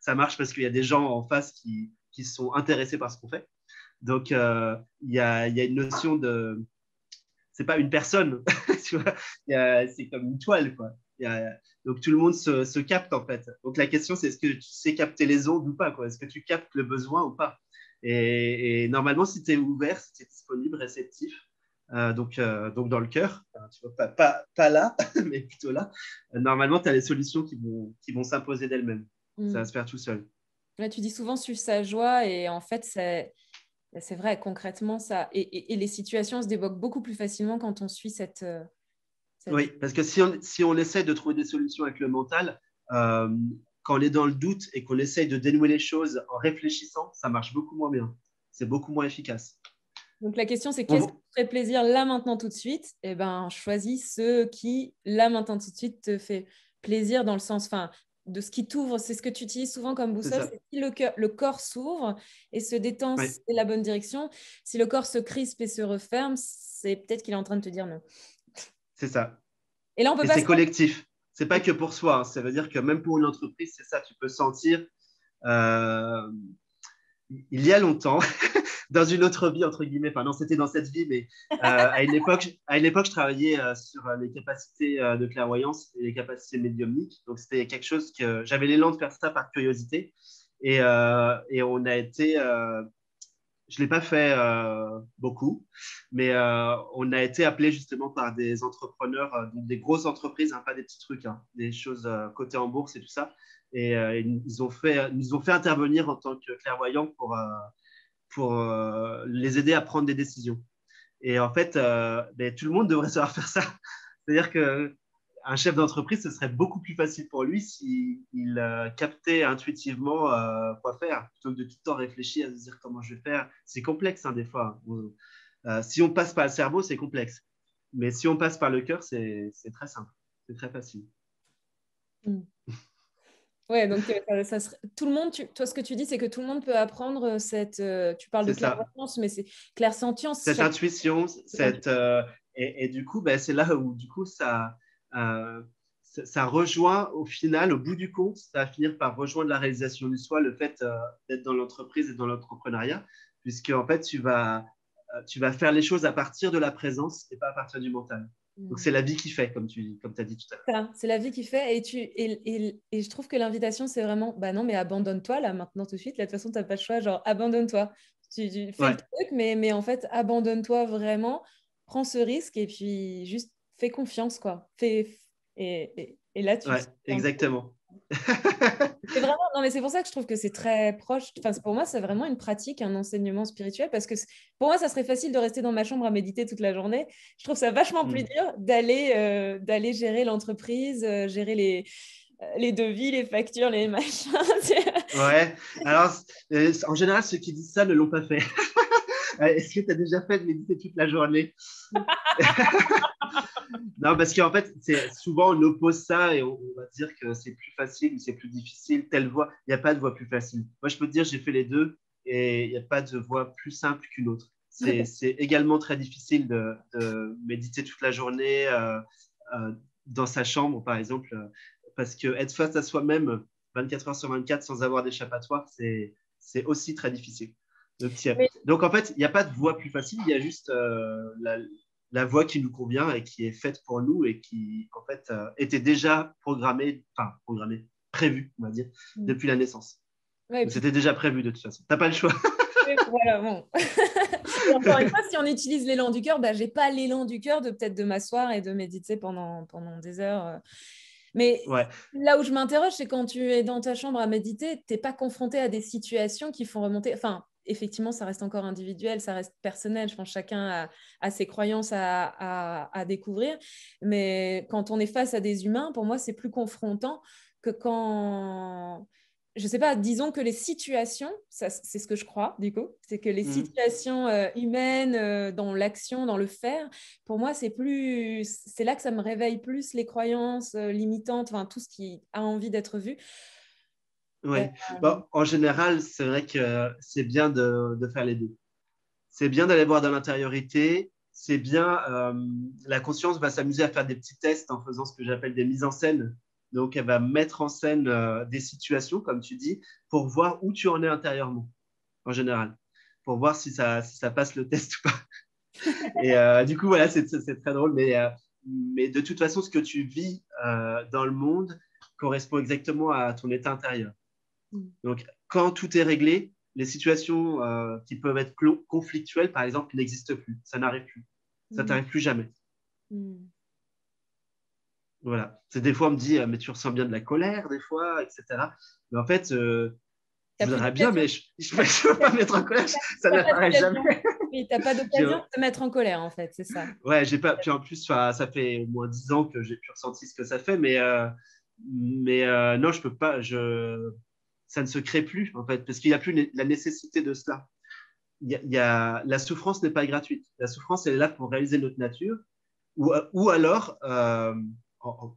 ça marche parce qu'il y a des gens en face qui, qui sont intéressés par ce qu'on fait. Donc, euh, il y, a, y, a, une notion de. C'est pas une personne, c'est comme une toile, quoi. Donc, tout le monde se, se, capte, en fait. Donc, la question, c'est est-ce que tu sais capter les ondes ou pas, Est-ce que tu captes le besoin ou pas? Et, normalement, si tu es ouvert, si tu es disponible, réceptif, euh, donc, euh, donc dans le cœur, tu vois, pas, pas, pas, là, mais plutôt là, normalement, tu as les solutions qui vont, qui vont s'imposer d'elles-mêmes. Ça va mm. se faire tout seul. Là, tu dis souvent suivre sa joie et en fait, c'est c'est vrai, concrètement, ça. Et, les situations se débloquent beaucoup plus facilement quand on suit cette. Oui, parce que si on, si on essaie de trouver des solutions avec le mental, euh, quand on est dans le doute et qu'on essaye de dénouer les choses en réfléchissant, ça marche beaucoup moins bien. C'est beaucoup moins efficace. Donc la question, c'est qu'est-ce qui te ferait plaisir là, maintenant, tout de suite? Eh bien, choisis ce qui, là, maintenant, tout de suite, te fait plaisir dans le sens, enfin, de ce qui t'ouvre, c'est ce que tu utilises souvent comme boussole, c'est si le, le corps s'ouvre et se détend, c'est la bonne direction. Si le corps se crispe et se referme, c'est peut-être qu'il est en train de te dire non. C'est ça. Et là, on peut C'est collectif. C'est pas que pour soi. Hein. Ça veut dire que même pour une entreprise, c'est ça. Tu peux sentir. Euh, il y a longtemps, dans une autre vie, entre guillemets, enfin non, c'était dans cette vie, mais euh, à, une époque, à une époque, je travaillais euh, sur les capacités de clairvoyance et les capacités médiumniques. Donc, c'était quelque chose que j'avais l'élan de faire ça par curiosité. Et, et on a été, je ne l'ai pas fait beaucoup, mais on a été appelé justement par des entrepreneurs, donc des grosses entreprises, hein, pas des petits trucs, hein, des choses cotées en bourse et tout ça. Et ils, nous ont fait intervenir en tant que clairvoyants pour pour euh, les aider à prendre des décisions. Et en fait, euh, ben, tout le monde devrait savoir faire ça. C'est-à-dire qu'un chef d'entreprise, ce serait beaucoup plus facile pour lui s'il euh, captait intuitivement quoi faire, plutôt que de tout le temps réfléchir à se dire comment je vais faire. C'est complexe hein, des fois. si on passe par le cerveau, c'est complexe. Mais si on passe par le cœur, c'est très simple. C'est très facile. Mm. Ouais, donc euh, tout le monde, toi ce que tu dis, c'est que tout le monde peut apprendre euh, cette. Euh, tu parles de clairsentience, mais c'est clairsentience. Cette intuition, cette, et, du coup, ben, c'est là où du coup ça, ça, rejoint au final, au bout du compte, ça va finir par rejoindre la réalisation du soi, le fait d'être dans l'entreprise et dans l'entrepreneuriat, puisque en fait tu vas, tu vas faire les choses à partir de la présence et pas à partir du mental. Donc c'est la vie qui fait, comme tu comme as dit tout à l'heure. C'est la vie qui fait. Et, tu, et, et, je trouve que l'invitation, c'est vraiment, bah non, mais abandonne-toi là maintenant tout de suite. Là, de toute façon, tu n'as pas le choix. Genre, abandonne-toi. Tu, fais le truc, mais, mais en fait, abandonne-toi vraiment. Prends ce risque et puis juste fais confiance, quoi. Fais, et, et, là, tu. Ouais, exactement. c'est vraiment, non, mais c'est pour ça que je trouve que c'est très proche. Enfin, pour moi, c'est vraiment une pratique, un enseignement spirituel, parce que pour moi, ça serait facile de rester dans ma chambre à méditer toute la journée. Je trouve ça vachement plus mm. dur d'aller euh, d'aller gérer l'entreprise, euh, gérer les euh, les devis, les factures, les machins. ouais. Alors, en général, ceux qui disent ça ne l'ont pas fait. Est-ce que tu as déjà fait de méditer toute la journée? non, parce qu'en fait, souvent on oppose ça et on, va dire que c'est plus facile ou c'est plus difficile, telle voie. Il n'y a pas de voie plus facile. Moi, je peux te dire, j'ai fait les deux et il n'y a pas de voie plus simple qu'une autre. C'est également très difficile de, méditer toute la journée euh, euh, dans sa chambre, par exemple, parce que être face à soi-même 24 heures sur 24 sans avoir d'échappatoire, c'est aussi très difficile. Donc, en fait, il n'y a pas de voie plus facile, il y a juste euh, la, la voie qui nous convient et qui est faite pour nous et qui, en fait, euh, était déjà programmée, enfin, programmée, prévue, on va dire, mm. depuis la naissance. C'était déjà prévu de toute façon. Tu n'as pas le choix. voilà, bon. encore une fois, si on utilise l'élan du cœur, bah, je n'ai pas l'élan du cœur de peut-être de m'asseoir et de méditer pendant, pendant des heures. Euh. Mais là où je m'interroge, c'est quand tu es dans ta chambre à méditer, tu n'es pas confronté à des situations qui font remonter. Enfin, effectivement, ça reste encore individuel, ça reste personnel. Je pense que chacun a, ses croyances à, découvrir. Mais quand on est face à des humains, pour moi, c'est plus confrontant que quand. Je ne sais pas, disons que les situations, c'est ce que je crois, du coup, c'est que les mmh. situations euh, humaines, euh, dans l'action, dans le faire, pour moi, c'est plus. C'est là que ça me réveille plus les croyances euh, limitantes, enfin, tout ce qui a envie d'être vu Oui. Bon, en général, c'est vrai que c'est bien de, de, faire les deux. C'est bien d'aller voir dans l'intériorité. C'est bien, la conscience va s'amuser à faire des petits tests en faisant ce que j'appelle des mises en scène. Donc, elle va mettre en scène des situations, comme tu dis, pour voir où tu en es intérieurement, en général, pour voir si ça, si ça passe le test ou pas. Et euh, du coup, voilà, c'est très drôle. Mais, euh, mais de toute façon, ce que tu vis euh, dans le monde correspond exactement à ton état intérieur. Mm. Donc, quand tout est réglé, les situations qui peuvent être conflictuelles, par exemple, n'existent plus. Ça n'arrive plus. Ça mm. t'arrive plus jamais. Mm. Voilà. C'est des fois, on me dit, mais tu ressens bien de la colère, des fois, etc. Mais en fait, je voudrais bien, mais je ne peux pas mettre en colère. Ça n'apparaît jamais. tu n'as pas d'occasion de te mettre en colère, en fait, c'est ça. Ouais, j'ai pas. Puis en plus, ça fait au moins dix ans que j'ai pu ressentir ce que ça fait, mais, euh, mais euh, non, je peux pas. Je... Ça ne se crée plus, en fait, parce qu'il n'y a plus la nécessité de cela. Il y a, La souffrance n'est pas gratuite. La souffrance, elle est là pour réaliser notre nature. Ou, alors, euh, en,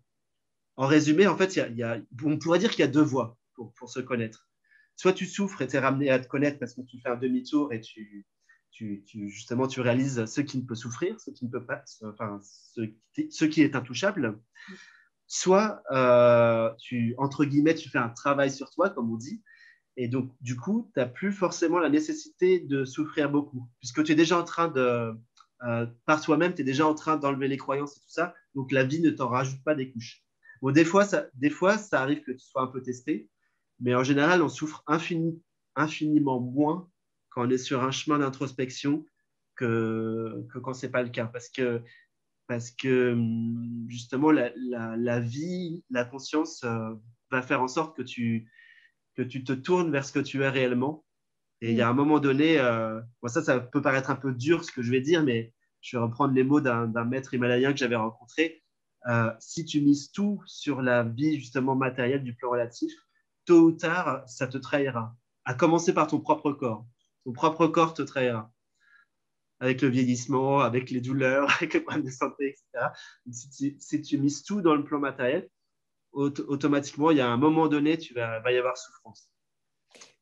résumé, en fait, il y a, on pourrait dire qu'il y a deux voies pour, se connaître soit tu souffres et tu es ramené à te connaître parce que tu fais un demi-tour et tu, tu, justement tu réalises ce qui ne peut souffrir, ce qui ne peut pas, enfin, ce, qui est intouchable. Soit euh, tu, entre guillemets, tu fais un travail sur toi, comme on dit, et donc du coup, tu n'as plus forcément la nécessité de souffrir beaucoup, puisque tu es déjà en train de, euh, par toi-même, tu es déjà en train d'enlever les croyances et tout ça, donc la vie ne t'en rajoute pas des couches. Bon, des fois, ça, des fois, ça arrive que tu sois un peu testé, mais en général, on souffre infiniment moins quand on est sur un chemin d'introspection que, que quand ce n'est pas le cas. Parce que, parce que justement, la, la, vie, la conscience euh, va faire en sorte que tu, que tu te tournes vers ce que tu es réellement. Et il y a un moment donné, euh, ça, ça peut paraître un peu dur ce que je vais dire, mais je vais reprendre les mots d'un maître himalayen que j'avais rencontré. Euh, si tu mises tout sur la vie justement matérielle du plan relatif, tôt ou tard, ça te trahira. À commencer par ton propre corps. Ton propre corps te trahira. Avec le vieillissement, avec les douleurs, avec les problèmes de santé, etc. Si tu, mises tout dans le plan matériel, automatiquement, il y a un moment donné, tu vas, va y avoir souffrance.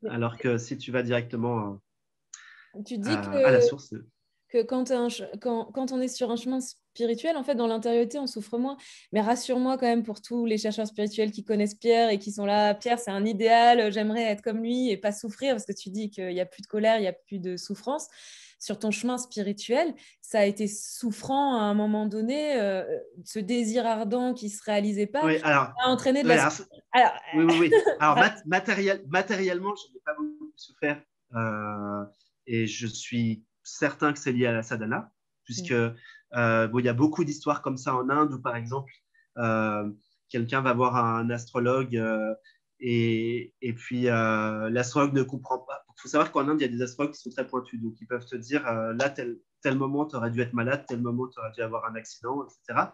Alors que si tu vas directement tu dis à la source que quand, quand, on est sur un chemin spirituel, en fait, dans l'intériorité, on souffre moins. Mais rassure-moi quand même pour tous les chercheurs spirituels qui connaissent Pierre et qui sont là, Pierre, c'est un idéal, j'aimerais être comme lui et pas souffrir, parce que tu dis qu'il n'y a plus de colère, il n'y a plus de souffrance. Sur ton chemin spirituel, ça a été souffrant à un moment donné, euh, ce désir ardent qui ne se réalisait pas, a entraîné de la... Alors, oui, oui, oui. Alors, matériel, matériellement, je n'ai pas beaucoup souffert euh, et je suis certain que c'est lié à la sadhana, puisque mm. euh, bon, il y a beaucoup d'histoires comme ça en Inde où, par exemple, quelqu'un va voir un astrologue et, et, puis l'astrologue ne comprend pas. Il faut savoir qu'en Inde, il y a des astrologues qui sont très pointus, donc ils peuvent te dire là, tel, tel moment, tu aurais dû être malade, tel moment, tu aurais dû avoir un accident, etc.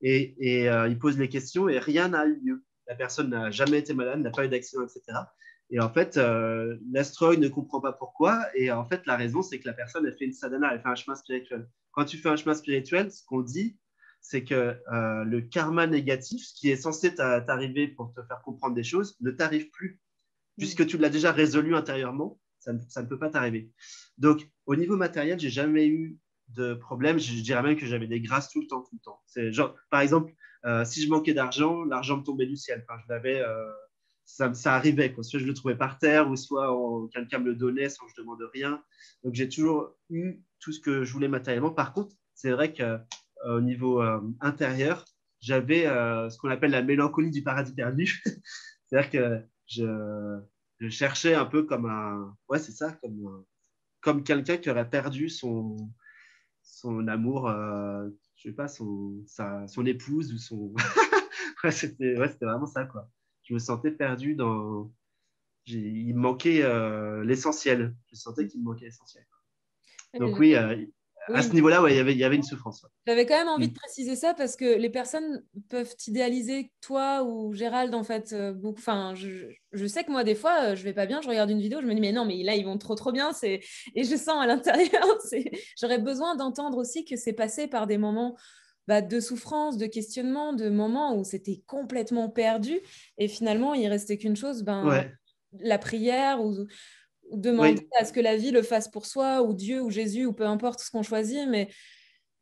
Et, et ils posent les questions et rien n'a eu lieu. La personne n'a jamais été malade, n'a pas eu d'accident, etc. Et en fait, euh, l'astrologue ne comprend pas pourquoi. Et en fait, la raison, c'est que la personne, elle fait une sadhana, elle fait un chemin spirituel. Quand tu fais un chemin spirituel, ce qu'on dit, c'est que euh, le karma négatif, ce qui est censé t'arriver pour te faire comprendre des choses, ne t'arrive plus. Puisque tu l'as déjà résolu intérieurement, ça ne, peut pas t'arriver. Donc, au niveau matériel, j'ai jamais eu de problème. Je, dirais même que j'avais des grâces tout le temps, tout le temps. C'est genre, par exemple, euh, si je manquais d'argent, l'argent me tombait du ciel. Je l'avais ça, ça, arrivait. Quoi. Soit je le trouvais par terre, ou soit quelqu'un me le donnait sans que je demande rien. Donc j'ai toujours eu tout ce que je voulais matériellement. Par contre, c'est vrai qu'au euh, niveau euh, intérieur, j'avais euh, ce qu'on appelle la mélancolie du paradis perdu. C'est-à-dire que je, je, cherchais un peu comme un. Ouais, c'est ça, comme, comme quelqu'un qui aurait perdu son, son amour, je sais pas, son, sa, son épouse ou son. ouais, c'était ouais, vraiment ça, quoi je me sentais perdu dans. Il me manquait euh, l'essentiel. Je sentais qu'il me manquait l'essentiel. Donc, oui, euh, à ce niveau-là, ouais, y il y avait une souffrance. J'avais quand même envie mm. de préciser ça parce que les personnes peuvent idéaliser toi ou Gérald, en fait, euh, beaucoup. Enfin, je, je, sais que moi, des fois, je vais pas bien, je regarde une vidéo, je me dis, mais non, mais là, ils vont trop, trop bien. Et je sens à l'intérieur, j'aurais besoin d'entendre aussi que c'est passé par des moments bah, de souffrance, de questionnement, de moments où c'était complètement perdu et finalement il restait qu'une chose, ben, la prière ou, demander à ce que la vie le fasse pour soi, ou Dieu, ou Jésus, ou peu importe ce qu'on choisit, mais.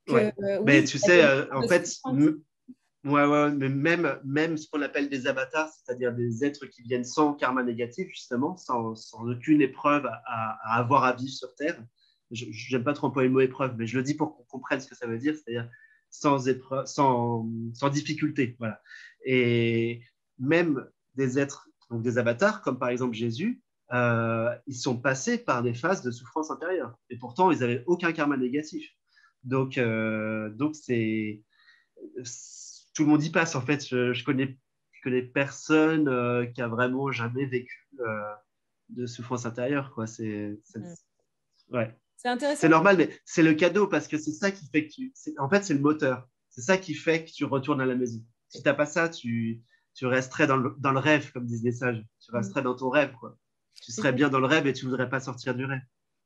Euh, mais tu sais, euh, en fait, ouais, ouais, mais même, même ce qu'on appelle des avatars, c'est-à-dire des êtres qui viennent sans karma négatif, justement, sans, sans aucune épreuve à, à, avoir à vivre sur Terre. Je n'aime pas trop employer le mot épreuve, mais je le dis pour qu'on comprenne ce que ça veut dire, c'est-à-dire sans, épreuve, sans, sans difficulté. Voilà. Et même des êtres, donc des avatars, comme par exemple Jésus, euh, ils sont passés par des phases de souffrance intérieure. Et pourtant, ils n'avaient aucun karma négatif. Donc, euh, donc c'est tout le monde y passe. En fait, je, je connais, je connais personne euh, qui a vraiment jamais vécu de souffrance intérieure. Quoi. C'est, mm. ouais. C'est intéressant. C'est normal, mais c'est le cadeau parce que c'est ça qui fait que tu. En fait, c'est le moteur. C'est ça qui fait que tu retournes à la maison. Si tu n'as pas ça, tu, tu resterais dans le, dans le, rêve, comme disent les sages. Tu resterais dans ton rêve. Quoi. Tu serais bien dans le rêve et tu ne voudrais pas sortir du rêve.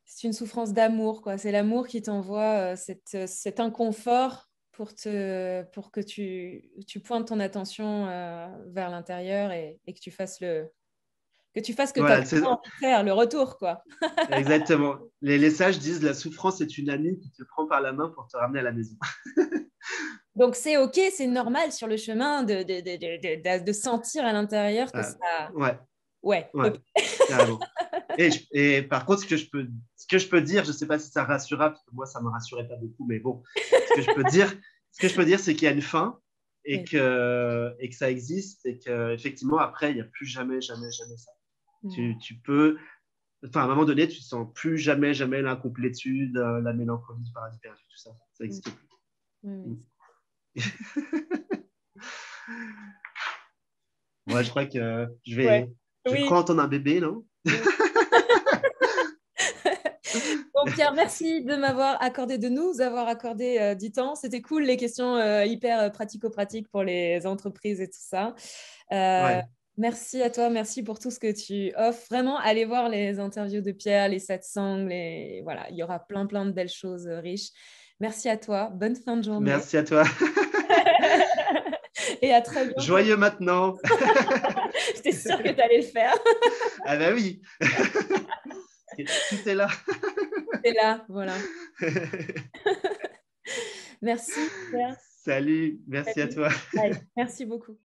C'est une souffrance d'amour. quoi. C'est l'amour qui t'envoie euh, cette, euh, cet inconfort pour, te, pour que tu, tu pointes ton attention euh, vers l'intérieur et, et, que tu fasses le, que tu fasses que tu as faire, le retour, quoi. Exactement. Les, les, sages disent la souffrance est une amie qui te prend par la main pour te ramener à la maison. Donc c'est ok, c'est normal sur le chemin de, de, de, de sentir à l'intérieur que ça. Ouais. Ouais. ouais et, et, par contre, ce que je peux, ce que je peux dire, je ne sais pas si ça rassurera, parce que moi ça me rassurait pas beaucoup, mais bon, ce que je peux dire, ce que je peux dire, c'est qu'il y a une fin et que et que ça existe et qu'effectivement après il n'y a plus jamais, jamais, jamais ça. Tu, tu, peux, enfin, à un moment donné, tu ne sens plus jamais, jamais l'incomplétude, la mélancolie, le paradis perdu, tout ça. Ça n'existe plus. Mm. Moi, je crois que je vais. Je crois entendre un bébé, non? Bon, Pierre, merci de m'avoir accordé, de nous avoir accordé euh, du temps. C'était cool, les questions euh, hyper pratico-pratiques pour les entreprises et tout ça. Euh, Merci à toi, merci pour tout ce que tu offres. Vraiment, allez voir les interviews de Pierre, les satsangs, les... voilà, il y aura plein, plein de belles choses euh, riches. Merci à toi, bonne fin de journée. Merci à toi. Et à très bientôt. Joyeux maintenant. J'étais sûre que tu allais le faire. ah ben oui. Tout est là. C'est là, voilà. merci. Salut, merci à toi. merci beaucoup.